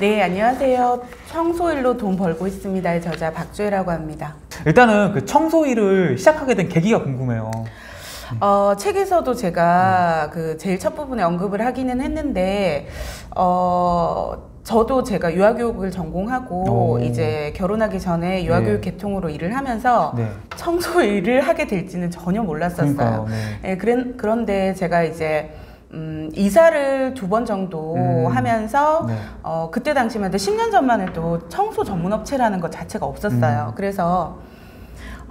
네, 안녕하세요. 청소일로 돈 벌고 있습니다의 저자 박주혜라고 합니다. 일단은 그 청소 일을 시작하게 된 계기가 궁금해요. 어, 책에서도 제가 그 제일 첫 부분에 언급을 하기는 했는데, 어, 저도 제가 유아교육을 전공하고 오. 이제 결혼하기 전에 유아교육 네. 계통으로 일을 하면서 네. 청소 일을 하게 될지는 전혀 몰랐었어요. 그러니까요. 네. 예, 그런, 그런데 제가 이제 음, 이사를 두 번 정도 음. 하면서 네. 어, 그때 당시만 해도 10년 전만 해도 청소 전문 업체라는 것 자체가 없었어요. 음. 그래서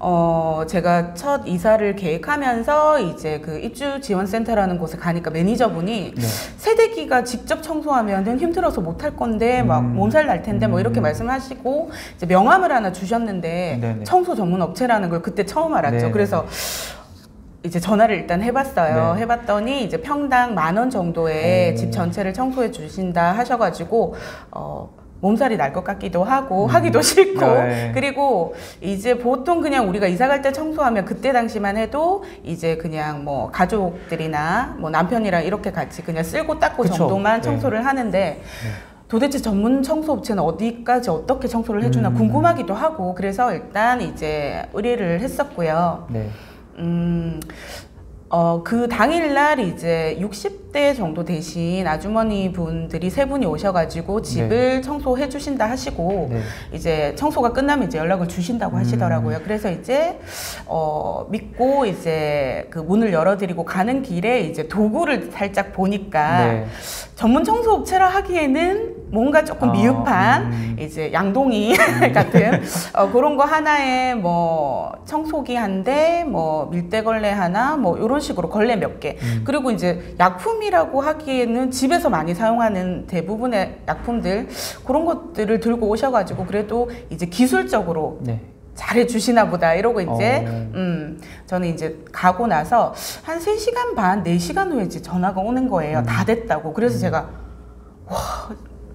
어, 제가 첫 이사를 계획하면서 이제 그 입주 지원센터라는 곳에 가니까 매니저분이 네. 세대기가 직접 청소하면은 힘들어서 못할 건데 막 음. 몸살 날 텐데 뭐 이렇게 음. 말씀하시고 이제 명함을 하나 주셨는데 네네. 청소 전문 업체라는 걸 그때 처음 알았죠. 네네. 그래서 이제 전화를 일단 해봤어요. 네. 해봤더니 이제 평당 만 원 정도의 오. 집 전체를 청소해 주신다 하셔가지고 어, 몸살이 날 것 같기도 하고 음. 하기도 싫고 네. 그리고 이제 보통 그냥 우리가 이사 갈 때 청소하면 그때 당시만 해도 이제 그냥 뭐 가족들이나 뭐 남편이랑 이렇게 같이 그냥 쓸고 닦고 그쵸. 정도만 네. 청소를 하는데 도대체 전문 청소 업체는 어디까지 어떻게 청소를 해주나 음. 궁금하기도 하고 그래서 일단 이제 의뢰를 했었고요. 네. 음, 어, 그 당일날 이제 60 대 정도 되신 아주머니 분들이 세 분이 오셔가지고 집을 청소해 주신다 하시고 네. 이제 청소가 끝나면 이제 연락을 주신다고 음. 하시더라고요. 그래서 이제 어, 믿고 이제 그 문을 열어드리고 가는 길에 이제 도구를 살짝 보니까 네. 전문 청소 업체라 하기에는 뭔가 조금 아, 미흡한 음. 이제 양동이 같은 어, 그런 거 하나에 뭐 청소기 한 대, 뭐 밀대걸레 하나, 뭐 이런 식으로 걸레 몇 개. 음. 그리고 이제 약품 이라고 하기에는 집에서 많이 사용하는 대부분의 약품들 그런 것들을 들고 오셔가지고 그래도 이제 기술적으로 네. 잘해 주시나 보다 이러고 이제 어. 음 저는 이제 가고 나서 한 3시간 반, 4시간 후에 이제 전화가 오는 거예요. 음. 다 됐다고. 그래서 제가 와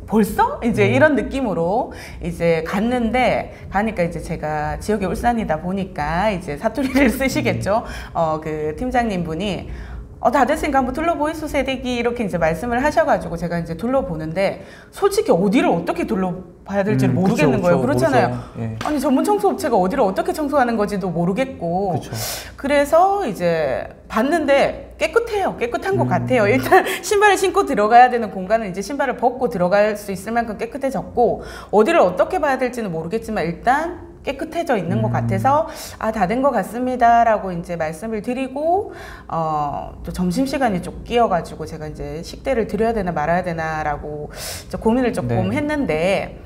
벌써 이제 음. 이런 느낌으로 이제 갔는데 가니까 이제 제가 지역이 울산이다 보니까 이제 사투리를 쓰시겠죠. 어 그 팀장님 분이 어, 다 됐으니까 한번 둘러보이소 세대기 이렇게 이제 말씀을 하셔가지고 제가 이제 둘러보는데 솔직히 어디를 어떻게 둘러봐야 될지를 음, 모르겠는 그쵸, 거예요. 그쵸. 그렇잖아요. 예. 아니 전문 청소 업체가 어디를 어떻게 청소하는 건지도 모르겠고 그렇죠. 그래서 이제 봤는데 깨끗해요. 깨끗한 것 음. 같아요. 일단 신발을 신고 들어가야 되는 공간은 이제 신발을 벗고 들어갈 수 있을 만큼 깨끗해졌고 어디를 어떻게 봐야 될지는 모르겠지만 일단 깨끗해져 있는 것 음. 같아서 아 다 된 것 같습니다라고 이제 말씀을 드리고 어 또 점심 시간이 좀 끼어가지고 제가 이제 식대를 드려야 되나 말아야 되나라고 고민을 조금 네. 했는데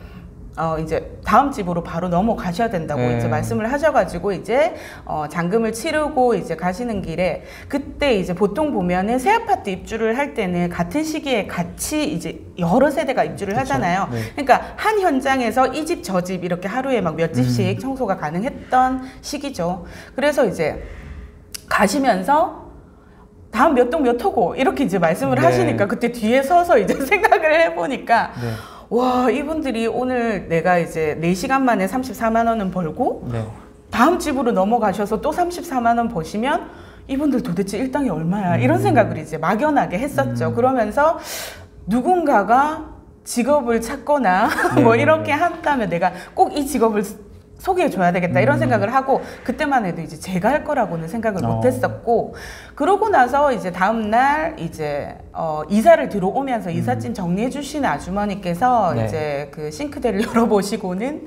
어 이제 다음 집으로 바로 넘어가셔야 된다고 네. 이제 말씀을 하셔가지고 이제 어 잔금을 치르고 이제 가시는 길에 그때 이제 보통 보면은 새 아파트 입주를 할 때는 같은 시기에 같이 이제 여러 세대가 입주를 그쵸. 하잖아요. 네. 그러니까 한 현장에서 이 집 저집 이렇게 하루에 막 몇 집씩 음. 청소가 가능했던 시기죠. 그래서 이제 가시면서 다음 몇 동 몇 호고 이렇게 이제 말씀을 네. 하시니까 그때 뒤에 서서 이제 생각을 해보니까 네. 와 이분들이 오늘 내가 이제 4시간 만에 34만 원은 벌고 네. 다음 집으로 넘어가셔서 또 34만 원 버시면 이분들 도대체 일당이 얼마야 이런 음. 생각을 이제 막연하게 했었죠 음. 그러면서 누군가가 직업을 찾거나 뭐 네. 이렇게 한다면 내가 꼭 이 직업을 소개해 줘야 되겠다 이런 음. 생각을 하고 그때만 해도 이제 제가 할 거라고는 생각을 어. 못 했었고 그러고 나서 이제 다음 날 이제 어 이사를 들어오면서 이삿짐 정리해 주신 아주머니께서 음. 네. 이제 그 싱크대를 열어보시고는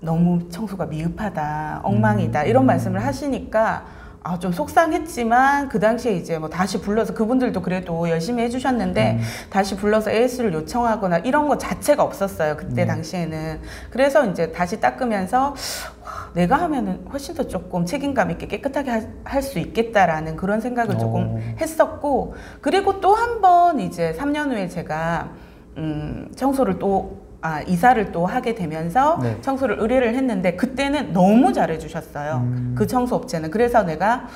너무 청소가 미흡하다, 엉망이다 음. 이런 말씀을 하시니까 아, 좀 속상했지만 그 당시에 이제 뭐 다시 불러서 그분들도 그래도 열심히 해주셨는데 음. 다시 불러서 AS를 요청하거나 이런 거 자체가 없었어요 그때 네. 당시에는 그래서 이제 다시 닦으면서 와, 내가 하면은 훨씬 더 조금 책임감 있게 깨끗하게 할 수 있겠다라는 그런 생각을 조금 오. 했었고 그리고 또 한 번 이제 3년 후에 제가 음, 청소를 또 아, 이사를 또 하게 되면서 네. 청소를 의뢰를 했는데 그때는 너무 잘해 주셨어요. 음. 그 청소 업체는. 그래서 내가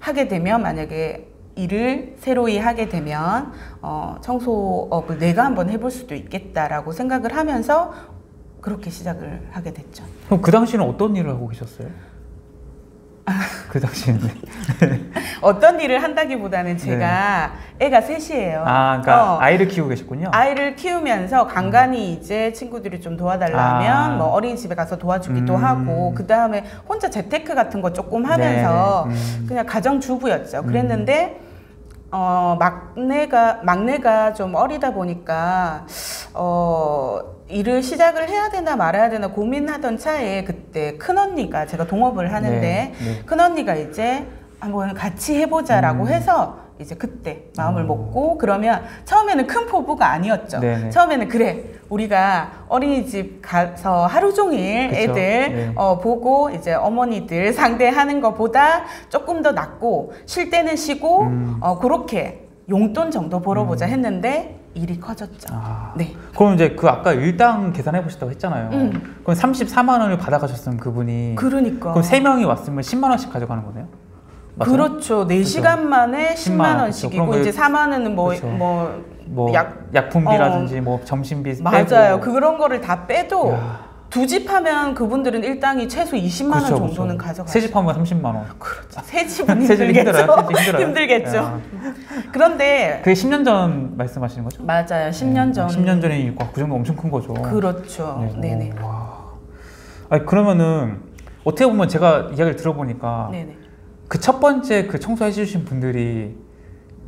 하게 되면 만약에 일을 새로이 하게 되면 어, 청소업을 내가 한번 해볼 수도 있겠다라고 생각을 하면서 그렇게 시작을 하게 됐죠. 그럼 그 당시는 어떤 일을 하고 계셨어요? 그 당시에는. 어떤 일을 한다기보다는 제가 애가 셋이에요. 네. 아, 그러니까 어, 아이를 키우고 계셨군요. 아이를 키우면서 간간히 이제 친구들이 좀 도와달라면 아. 뭐 어린이집에 가서 도와주기도 음. 하고 그 다음에 혼자 재테크 같은 거 조금 하면서 네, 음. 그냥 가정 주부였죠. 그랬는데 어 막내가 막내가 좀 어리다 보니까 어 일을 시작을 해야 되나 말아야 되나 고민하던 차에 그때 큰 언니가 제가 동업을 하는데 네, 네. 큰 언니가 이제 한번 같이 해보자라고 음. 해서 이제 그때 마음을 오. 먹고 그러면 처음에는 큰 포부가 아니었죠. 네네. 처음에는 그래 우리가 어린이집 가서 하루 종일 그쵸. 애들 네. 어, 보고 이제 어머니들 상대하는 것보다 조금 더 낫고 쉴 때는 쉬고 음. 어, 그렇게 용돈 정도 벌어보자 했는데 일이 커졌죠. 아. 네. 그럼 이제 그 아까 일당 계산해 보셨다고 했잖아요. 음. 그럼 34만 원을 받아가셨으면 그분이 그러니까. 그럼 세 명이 왔으면 10만 원씩 가져가는 거네요? 맞아요? 그렇죠. 4시간 만에 10만 10만 원, 원씩이고. 이제 그럼 4만 원은 뭐, 그쵸. 뭐 뭐 약- 약품비라든지 뭐 점심비 맞아요. 빼고. 그런 거를 다 빼도 야. 두집 하면 그분들은 일당이 최소 20만 원 그렇죠, 정도는 그렇죠. 가져가죠. 세집 하면 30만 원. 그렇죠. 새 집은 세 집은 힘들겠죠. 힘들겠죠. 야. 그런데 그게 10년 전 말씀하시는 거죠? 맞아요. 10년 전. 10년 전이니까 그 정도 엄청 큰 거죠. 그렇죠. 네. 와. 아니 그러면은 어떻게 보면 제가 이야기를 들어보니까. 그 첫 번째 그 청소해 주신 분들이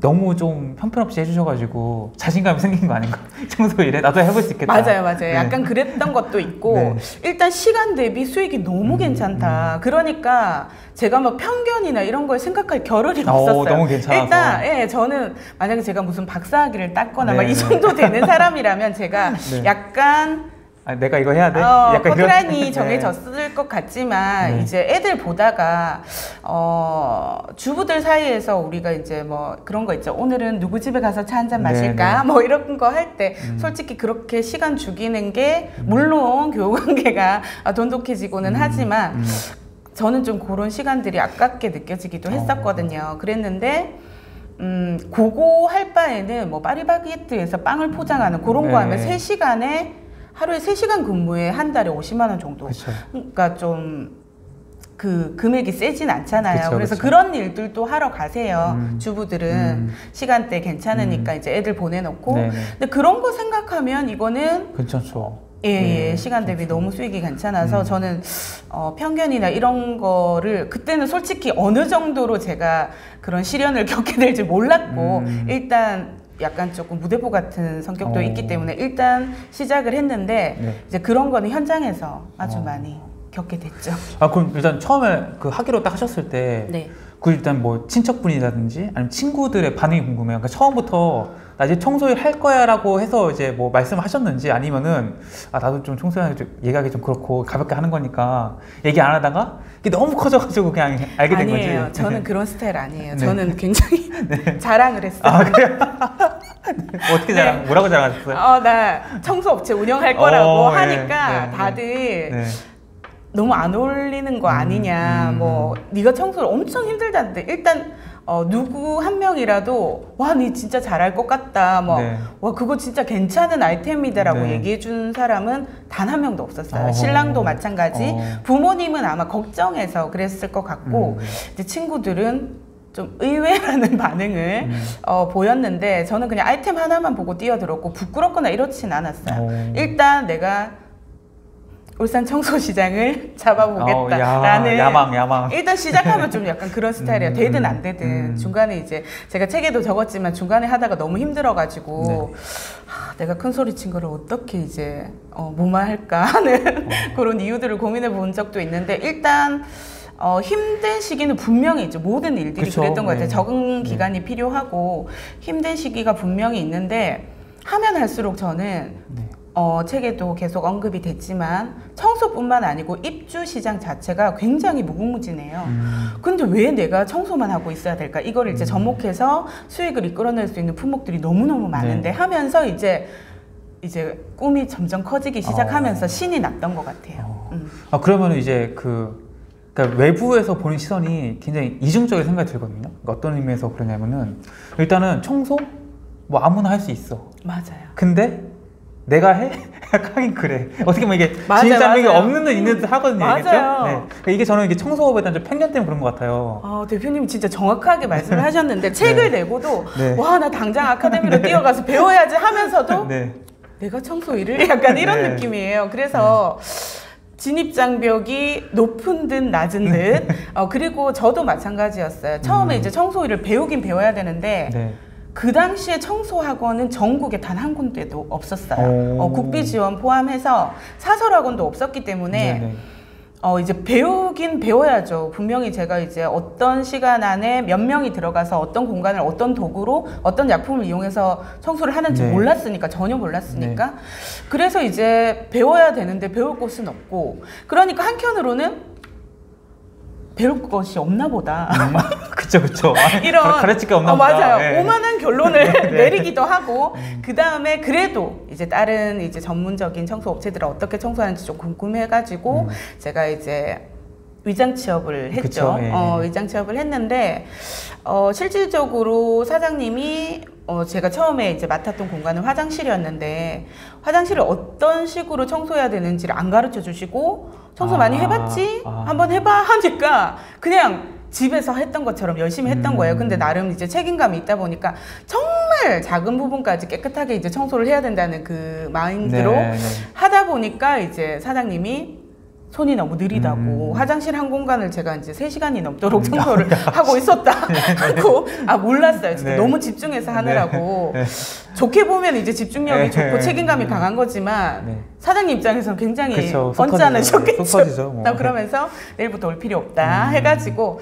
너무 좀 형편없이 해주셔가지고 자신감이 생긴 거 아닌가? 청소 일에 나도 해볼 수 있겠다. 맞아요, 맞아요. 네. 약간 그랬던 것도 있고 네. 일단 시간 대비 수익이 너무 음, 괜찮다. 그러니까 제가 뭐 편견이나 이런 걸 생각할 겨를이 어, 없었어요. 너무 괜찮아서. 일단 예, 저는 만약에 제가 무슨 박사학위를 땄거나 네, 막이 네. 정도 되는 사람이라면 제가 네. 약간 아, 내가 이거 해야 돼? 어, 약간 이런- 커트라인이 네. 정해졌을 것 같지만 네. 이제 애들 보다가 어, 주부들 사이에서 우리가 이제 뭐 그런 거 있죠. 오늘은 누구 집에 가서 차 한잔 네, 마실까? 뭐 이런 거 할때 음. 솔직히 그렇게 시간 죽이는 게 물론 교우관계가 돈독해지고는 하지만 음. 저는 좀 그런 시간들이 아깝게 느껴지기도 어. 했었거든요. 그랬는데 음, 그거 할 바에는 뭐 파리바게뜨에서 빵을 포장하는 그런 거 네. 하면 3시간에 하루에 3시간 근무에 한 달에 50만 원 정도. 그렇죠. 그러니까 좀 그 금액이 세진 않잖아요. 그쵸, 그래서 그쵸. 그런 일들도 하러 가세요. 음. 주부들은 음. 시간대 괜찮으니까 이제 애들 보내놓고. 네네. 근데 그런 거 생각하면 이거는 괜찮죠. 예, 예, 네, 시간 대비. 너무 수익이 괜찮아서 음. 저는 어, 편견이나 이런 거를 그때는 솔직히 어느 정도로 제가 그런 시련을 겪게 될지 몰랐고 음. 일단 약간 조금 무대포 같은 성격도 어. 있기 때문에 일단 시작을 했는데 네. 이제 그런 거는 현장에서 아주 어. 많이 겪게 됐죠. 아 그럼 일단 처음에 그 하기로 딱 하셨을 때 네. 그 일단 뭐 친척분이라든지 아니면 친구들의 반응이 궁금해요. 그러니까 처음부터 나 이제 청소일 할 거야 라고 해서 이제 뭐 말씀하셨는지 아니면은 아 나도 좀 청소하기 좀 얘기하기 좀 그렇고 가볍게 하는 거니까 얘기 안 하다가 이게 너무 커져가지고 그냥 알게 된 아니에요. 거지. 저는 그런 스타일 아니에요. 네. 저는 굉장히 자랑을 했어요. 아 그래요? 어떻게 자랑? 뭐라고 자랑하셨어요? 어, 나 청소 업체 운영할 거라고 어, 네, 하니까 네, 네. 다들 네. 너무 안 어울리는 거 아니냐. 음. 뭐 네가 청소를 엄청 힘들다는데 일단 어, 누구 한 명이라도 와, 니 진짜 잘할 것 같다. 뭐 네. 와, 그거 진짜 괜찮은 아이템이다라고 네. 얘기해 준 사람은 단 한 명도 없었어요. 어. 신랑도 마찬가지. 어. 부모님은 아마 걱정해서 그랬을 것 같고 음. 이제 친구들은 좀 의외라는 반응을 음. 어, 보였는데 저는 그냥 아이템 하나만 보고 뛰어들었고 부끄럽거나 이렇진 않았어요. 어. 일단 내가 울산 청소시장을 잡아보겠다라는 어, 야, 야망 야망. 일단 시작하면 좀 약간 그런 스타일이에요. 음, 되든 안 되든 음. 중간에 이제 제가 책에도 적었지만 중간에 하다가 너무 힘들어가지고 네. 하, 내가 큰 소리 친 거를 어떻게 이제 어, 무마할까 하는 그런 이유들을 고민해 본 적도 있는데 일단 어, 힘든 시기는 분명히 있죠. 모든 일들이 그쵸, 그랬던 것 네. 같아요. 적응 네. 기간이 필요하고 힘든 시기가 분명히 있는데 하면 할수록 저는 네. 어, 책에도 계속 언급이 됐지만 청소뿐만 아니고 입주 시장 자체가 굉장히 무궁무진해요. 음. 근데 왜 내가 청소만 하고 있어야 될까? 이거를 이제 접목해서 수익을 이끌어낼 수 있는 품목들이 너무너무 많은데 네. 하면서 이제 이제 꿈이 점점 커지기 시작하면서 어. 신이 났던 것 같아요. 어. 음. 아 그러면 이제 그 그러니까 외부에서 보는 시선이 굉장히 이중적인 생각이 들거든요. 그러니까 어떤 의미에서 그러냐면은 일단은 청소 뭐 아무나 할 수 있어. 맞아요. 근데 내가 해 하긴 그래. 어떻게 보면 이게 진입장벽이. 없는 듯 있는 듯 하거든요. 맞아요. 이게, 네. 그러니까 이게 저는 이게 청소업에 대한 좀 편견 때문에 그런 것 같아요. 어, 대표님이 진짜 정확하게 말씀을 하셨는데 책을 내고도 네. 와 나 당장 아카데미로 뛰어가서 배워야지 하면서도 네. 내가 청소 일을 약간 이런 네. 느낌이에요. 그래서 진입 장벽이 높은 듯 낮은 듯. 어, 그리고 저도 마찬가지였어요. 처음에 음. 이제 청소 일을 배우긴 배워야 되는데 네. 그 당시에 청소 학원은 전국에 단 한 군데도 없었어요. 오. 어, 국비 지원 포함해서 사설 학원도 없었기 때문에 네, 네. 어, 이제 배우긴 배워야죠. 분명히 제가 이제 어떤 시간 안에 몇 명이 들어가서 어떤 공간을 어떤 도구로 어떤 약품을 이용해서 청소를 하는지 네. 몰랐으니까, 전혀 몰랐으니까. 그래서 이제 배워야 되는데 배울 곳은 없고. 그러니까 한켠으로는 배울 것이 없나 보다. 음, 그쵸 그쵸. 아, 이런 가- 가르칠 게 없나 어, 보다. 맞아요. 네. 오만한 결론을 내리기도 하고 음. 그 다음에 그래도 이제 다른 이제 전문적인 청소 업체들은 어떻게 청소하는지 좀 궁금해가지고 음. 제가 이제 위장 취업을 했죠. 그쵸, 예. 어, 위장 취업을 했는데 어, 실질적으로 사장님이 어, 제가 처음에 이제 맡았던 공간은 화장실이었는데 화장실을 어떤 식으로 청소해야 되는지를 안 가르쳐 주시고 청소 많이 아, 해봤지? 아. 한번 해봐 하니까 그냥 집에서 했던 것처럼 열심히 했던 음. 거예요. 근데 나름 이제 책임감이 있다 보니까 정말 작은 부분까지 깨끗하게 이제 청소를 해야 된다는 그 마인드로 네, 네. 하다 보니까 이제 사장님이 손이 너무 느리다고 음. 화장실 한 공간을 제가 이제 3시간이 넘도록 청소를 하고 있었다 하고 아 몰랐어요 진짜 네. 너무 집중해서 하느라고 네. 좋게 보면 이제 집중력이 네. 좋고 책임감이 강한 거지만 네. 사장님 입장에서는 굉장히 그쵸, 속 언짢으셨겠죠 뭐. 나 그러면서 내일부터 올 필요 없다 음. 해가지고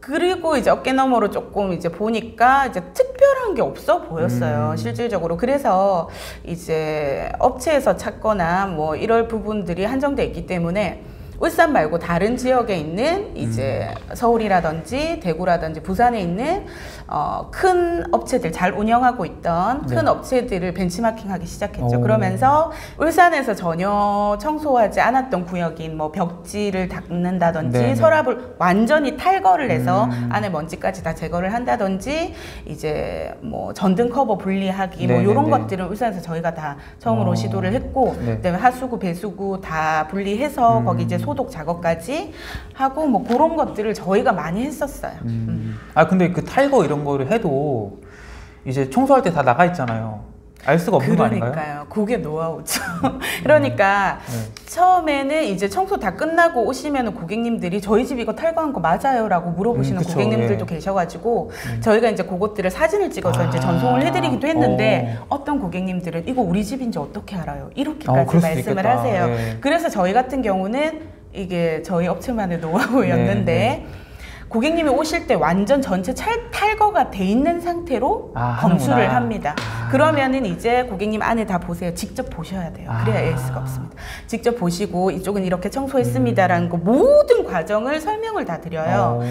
그리고 이제 어깨 너머로 조금 이제 보니까 이제 특별한 게 없어 보였어요 음. 실질적으로 그래서 이제 업체에서 찾거나 뭐 이럴 부분들이 한정돼 있기 때문에 울산 말고 다른 지역에 있는 이제 음. 서울이라든지 대구라든지 부산에 있는 어, 큰 업체들 잘 운영하고 있던 큰 네. 업체들을 벤치마킹하기 시작했죠. 오. 그러면서 울산에서 전혀 청소하지 않았던 구역인 뭐 벽지를 닦는다든지 네네. 서랍을 완전히 탈거를 해서 음. 안에 먼지까지 다 제거를 한다든지 이제 뭐 전등 커버 분리하기 뭐 네네네. 이런 것들은 울산에서 저희가 다 처음으로 어. 시도를 했고 네. 그다음에 하수구 배수구 다 분리해서 음. 거기 이제 소독 작업까지 하고 뭐 그런 것들을 저희가 많이 했었어요. 음. 아 근데 그 탈거 이런 거를 해도 이제 청소할 때 다 나가 있잖아요. 알 수가 없는? 그러니까요. 그게 노하우죠. 그러니까 네. 처음에는 이제 청소 다 끝나고 오시면 고객님들이 저희 집 이거 탈거한 거 맞아요 라고 물어보시는 음, 그쵸, 고객님들도 예. 계셔가지고 음. 저희가 이제 그것들을 사진을 찍어서 이제 아. 전송을 해드리기도 했는데 어. 어. 떤 고객님들은 이거 우리 집인지 어떻게 알아요? 어, 이렇게까지 수도 말씀을. 하세요. 예. 그래서 저희 같은 경우는 이게 저희 업체만의 노하우였는데 네, 고객님이 오실 때 완전 전체 찰, 탈거가 돼 있는 상태로 아, 검수를 하는구나. 합니다. 아. 그러면은 이제 고객님 안에 다 보세요. 직접 보셔야 돼요. 그래야 아. AS가 없습니다. 직접 보시고 이쪽은 이렇게 청소했습니다라는 거 모든 과정을 설명을 다 드려요. 어.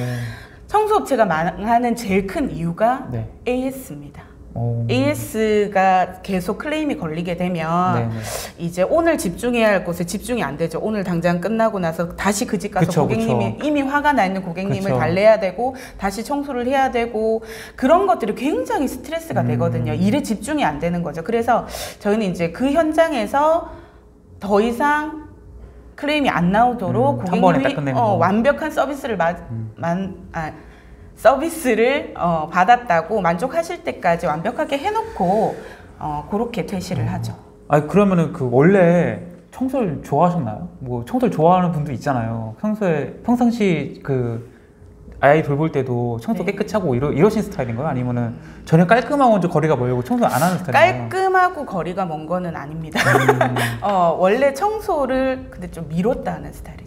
청소업체가 망하는 제일 큰 이유가 네. AS입니다. 어. AS가 계속 클레임이 걸리게 되면 네, 네. 이제 오늘 집중해야 할 곳에 집중이 안 되죠. 오늘 당장 끝나고 나서 다시 그 집 가서 그쵸, 고객님이 그쵸. 이미 화가 나 있는 고객님을 그쵸. 달래야 되고 다시 청소를 해야 되고 그런 것들이 굉장히 스트레스가 음. 되거든요. 일에 집중이 안 되는 거죠. 그래서 저희는 이제 그 현장에서 더 이상 클레임이 안 나오도록 음, 고객님이 어, 거. 완벽한 서비스를 마, 음. 만, 아, 서비스를 어, 받았다고 만족하실 때까지 완벽하게 해놓고 어, 그렇게 퇴실을 음. 하죠. 아 그러면은 그 원래 청소를 좋아하셨나요? 뭐 청소를 좋아하는 분도 있잖아요. 평소에 평상시 그 아이 돌볼 때도 청소 네. 깨끗이 하고 이러, 이러신 스타일인가요? 아니면은 전혀 깔끔하고 좀 거리가 멀고 청소 안 하는 스타일인가요? 깔끔하고 거리가 먼 거는 아닙니다. 음. 어, 원래 청소를 근데 좀 미뤘다 하는 스타일이죠.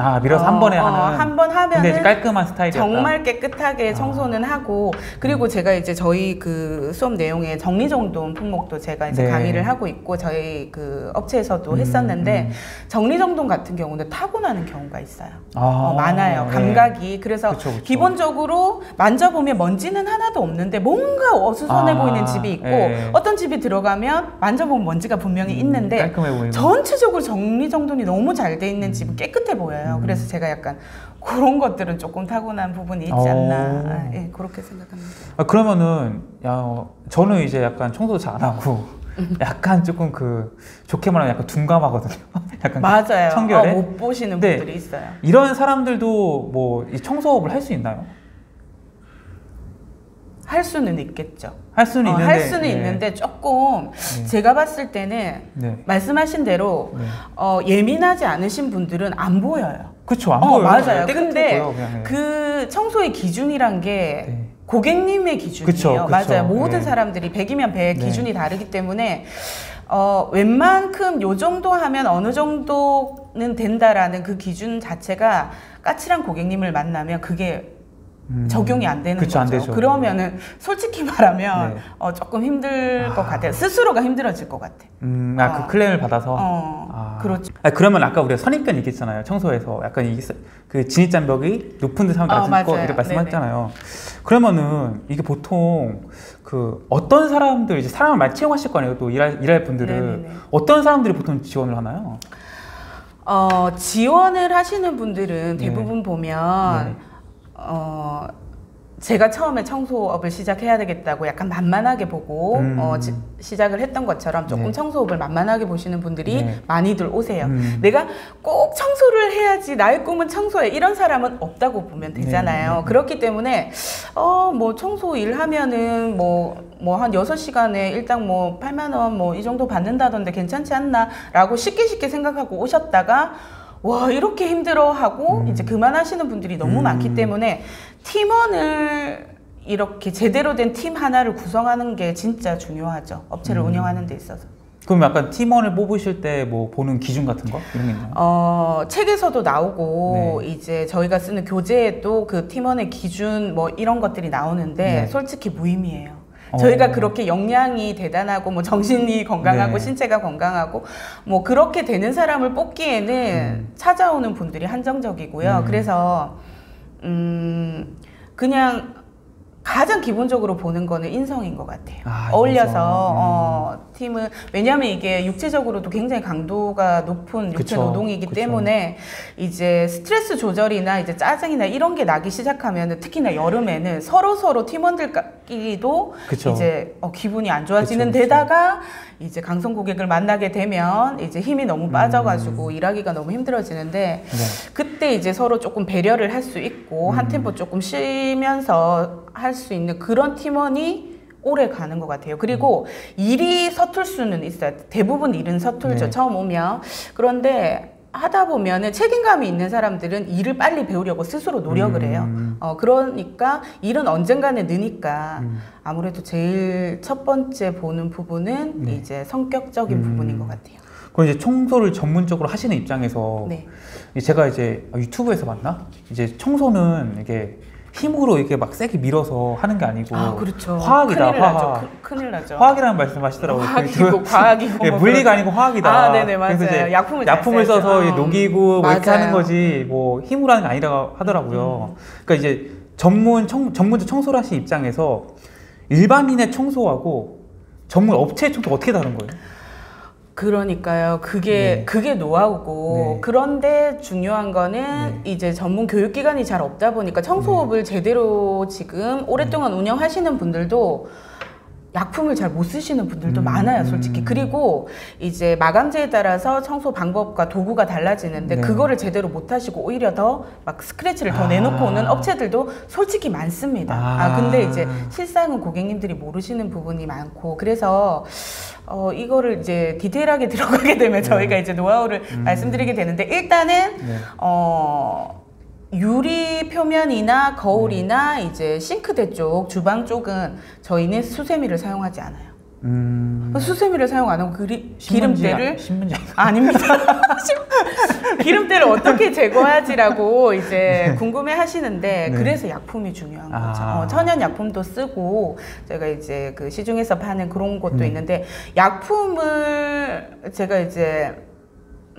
아 밀어서 한 번에 하는. 한번 근데 이제 하면은 깔끔한 스타일이었다. 정말 깨끗하게 아. 청소는 하고 그리고 제가 이제 저희 그 수업 내용에 정리정돈 품목도 제가 이제 네. 강의를 하고 있고 저희 그 업체에서도 음, 했었는데 음. 정리정돈 같은 경우는 타고나는 경우가 있어요. 아, 어, 많아요. 네. 감각이. 그래서 그쵸, 그쵸. 기본적으로 만져보면 먼지는 하나도 없는데 뭔가 어수선해 아, 보이는 집이 있고 예. 어떤 집이 들어가면 만져보면 먼지가 분명히 음, 있는데. 전체적으로 정리정돈이 너무 잘 돼 있는 집은 깨끗해 보여요. 음. 그래서 제가 약간 그런 것들은 조금 타고난 부분이 있지 오. 않나. 아, 예, 그렇게 생각합니다. 아, 그러면은 야 어, 저는 이제 약간 청소도 잘 안 하고 약간 조금 그 좋게 말하면 약간 둔감하거든요. 약간 맞아요. 청결에? 어, 못 보시는 네. 분들이 있어요. 이런 사람들도 뭐이 청소업을 할 수 있나요? 할 수는 있겠죠. 할 수는 어, 있는데 할 수는 네. 있는데 조금 네. 제가 봤을 때는 네. 말씀하신 대로 네. 어, 예민하지 않으신 분들은 안 보여요. 그쵸 안 어, 보여요. 맞아요. 깨끗해 근데 보여. 네. 그 청소의 기준이란 게 네. 고객님의 기준이에요. 그쵸, 그쵸. 맞아요. 모든 네. 사람들이 100이면 100 네. 기준이 다르기 때문에 어, 웬만큼 요 정도 하면 어느 정도는 된다라는 그 기준 자체가 까칠한 고객님을 만나면 그게 음. 적용이 안 되는 그쵸, 안 거죠. 되죠. 그러면은 솔직히 말하면 네. 어, 조금 힘들 것 아. 같아요. 스스로가 힘들어질 것 같아. 음, 아, 그 어. 클레임을 받아서. 어, 아. 그렇죠. 아, 그러면 아까 우리가 선입견 얘기했잖아요. 청소에서 약간 이게 서- 그 진입 장벽이 높은 데 사람들 어, 안 맞아요. 이렇게 말씀하셨잖아요. 그러면은 이게 보통 그 어떤 사람들 이제 사람을 많이 채용하실 거 아니에요. 또 일할, 일할 분들을 네네네. 어떤 사람들이 보통 지원을 하나요? 어, 지원을 하시는 분들은 네. 대부분 보면 네. 어, 제가 처음에 청소업을 시작해야 되겠다고 약간 만만하게 보고 음. 어, 지- 시작을 했던 것처럼 조금 네. 청소업을 만만하게 보시는 분들이 네. 많이들 오세요. 음. 내가 꼭 청소를 해야지 나의 꿈은 청소야 이런 사람은 없다고 보면 되잖아요. 네, 네. 그렇기 때문에 어 뭐 청소 일하면은 뭐 뭐 한 여섯 시간에 일당 뭐 8만 원 뭐 이 정도 받는다던데 괜찮지 않나라고 쉽게 쉽게 생각하고 오셨다가 와 이렇게 힘들어하고 음. 이제 그만하시는 분들이 너무 음. 많기 때문에 팀원을 이렇게 제대로 된 팀 하나를 구성하는 게 진짜 중요하죠. 업체를 음. 운영하는 데 있어서. 그럼 약간 팀원을 뽑으실 때 뭐 보는 기준 같은 거 이런 게 있나요? 어, 책에서도 나오고 네. 이제 저희가 쓰는 교재에도 그 팀원의 기준 뭐 이런 것들이 나오는데 네. 솔직히 무의미해요. 어. 저희가 그렇게 역량이 대단하고 뭐 정신이 건강하고 네. 신체가 건강하고 뭐 그렇게 되는 사람을 뽑기에는 음. 찾아오는 분들이 한정적이고요. 음. 그래서 음 그냥 가장 기본적으로 보는 거는 인성인 것 같아요. 아, 어울려서. 음. 어, 팀을 왜냐하면 이게 육체적으로도 굉장히 강도가 높은 육체 그쵸, 노동이기 그쵸. 때문에 이제 스트레스 조절이나 이제 짜증이나 이런 게 나기 시작하면 특히나 여름에는 서로 서로 팀원들끼리도 그쵸. 이제 어, 기분이 안 좋아지는. 데다가 이제 강성 고객을 만나게 되면 이제 힘이 너무 음. 빠져가지고 일하기가 너무 힘들어지는데 네. 그때 이제 서로 조금 배려를 할 수 있고 한 음. 템포 조금 쉬면서 할 수 있는 그런 팀원이 오래 가는 것 같아요. 그리고 일이 서툴 수는 있어요. 대부분 일은 서툴죠. 네. 처음 오면. 그런데 하다 보면은 책임감이 있는 사람들은 일을 빨리 배우려고 스스로 노력을 해요. 음. 어, 그러니까 일은 언젠가는 느니까 음. 아무래도 제일 첫 번째 보는 부분은 네. 이제 성격적인 음. 부분인 것 같아요. 그럼 이제 청소를 전문적으로 하시는 입장에서 네. 제가 이제 유튜브에서 봤나? 이제 청소는 이게 힘으로 이렇게 막 세게 밀어서 하는 게 아니고 아, 그렇죠. 화학이다, 큰일 화학. 나죠. 큰- 큰일 나죠. 화학이라는 말씀 하시더라고요. 화학이고 과학이고 예, 뭐 물리가 그런- 아니고 화학이다. 아, 네네, 맞아요. 그래서 이제 약품을 잘 약품을. 써서 어. 녹이고 뭐 이렇게. 하는 거지 뭐 힘으로 하는 게 아니라고 하더라고요. 음. 그러니까 이제 전문 청, 전문적 하신 입장에서 일반인의 청소하고 전문 업체의 청소 어떻게 다른 거예요? 그러니까요. 그게 네. 그게 노하우고 네. 그런데 중요한 거는 이제 전문 교육 기관이 잘 없다 보니까 청소업을 제대로 지금 오랫동안 운영하시는 분들도 약품을 잘 못 쓰시는 분들도 음, 많아요, 솔직히. 음. 그리고 이제 마감재에 따라서 청소 방법과 도구가 달라지는데 네. 그거를 제대로 못 하시고 오히려 더 막 스크래치를 더 아. 내놓고 오는 업체들도 솔직히 많습니다. 아, 아. 근데 이제 실상은 고객님들이 모르시는 부분이 많고 그래서 어 이거를 이제 디테일하게 들어가게 되면 저희가 이제 노하우를 음. 말씀드리게 되는데 일단은 네. 어 유리 표면이나 거울이나 네. 이제 싱크대 쪽 주방 쪽은 저희는 수세미를 사용하지 않아요. 음. 수세미를 사용 안 하고 그리, 기름때를 신문지 아닙니다. 기름때를 어떻게 제거하지라고 이제 궁금해 하시는데 네. 그래서 약품이 중요한 아. 거죠. 어, 천연 약품도 쓰고 제가 이제 그 시중에서 파는 그런 것도 네. 있는데 약품을 제가 이제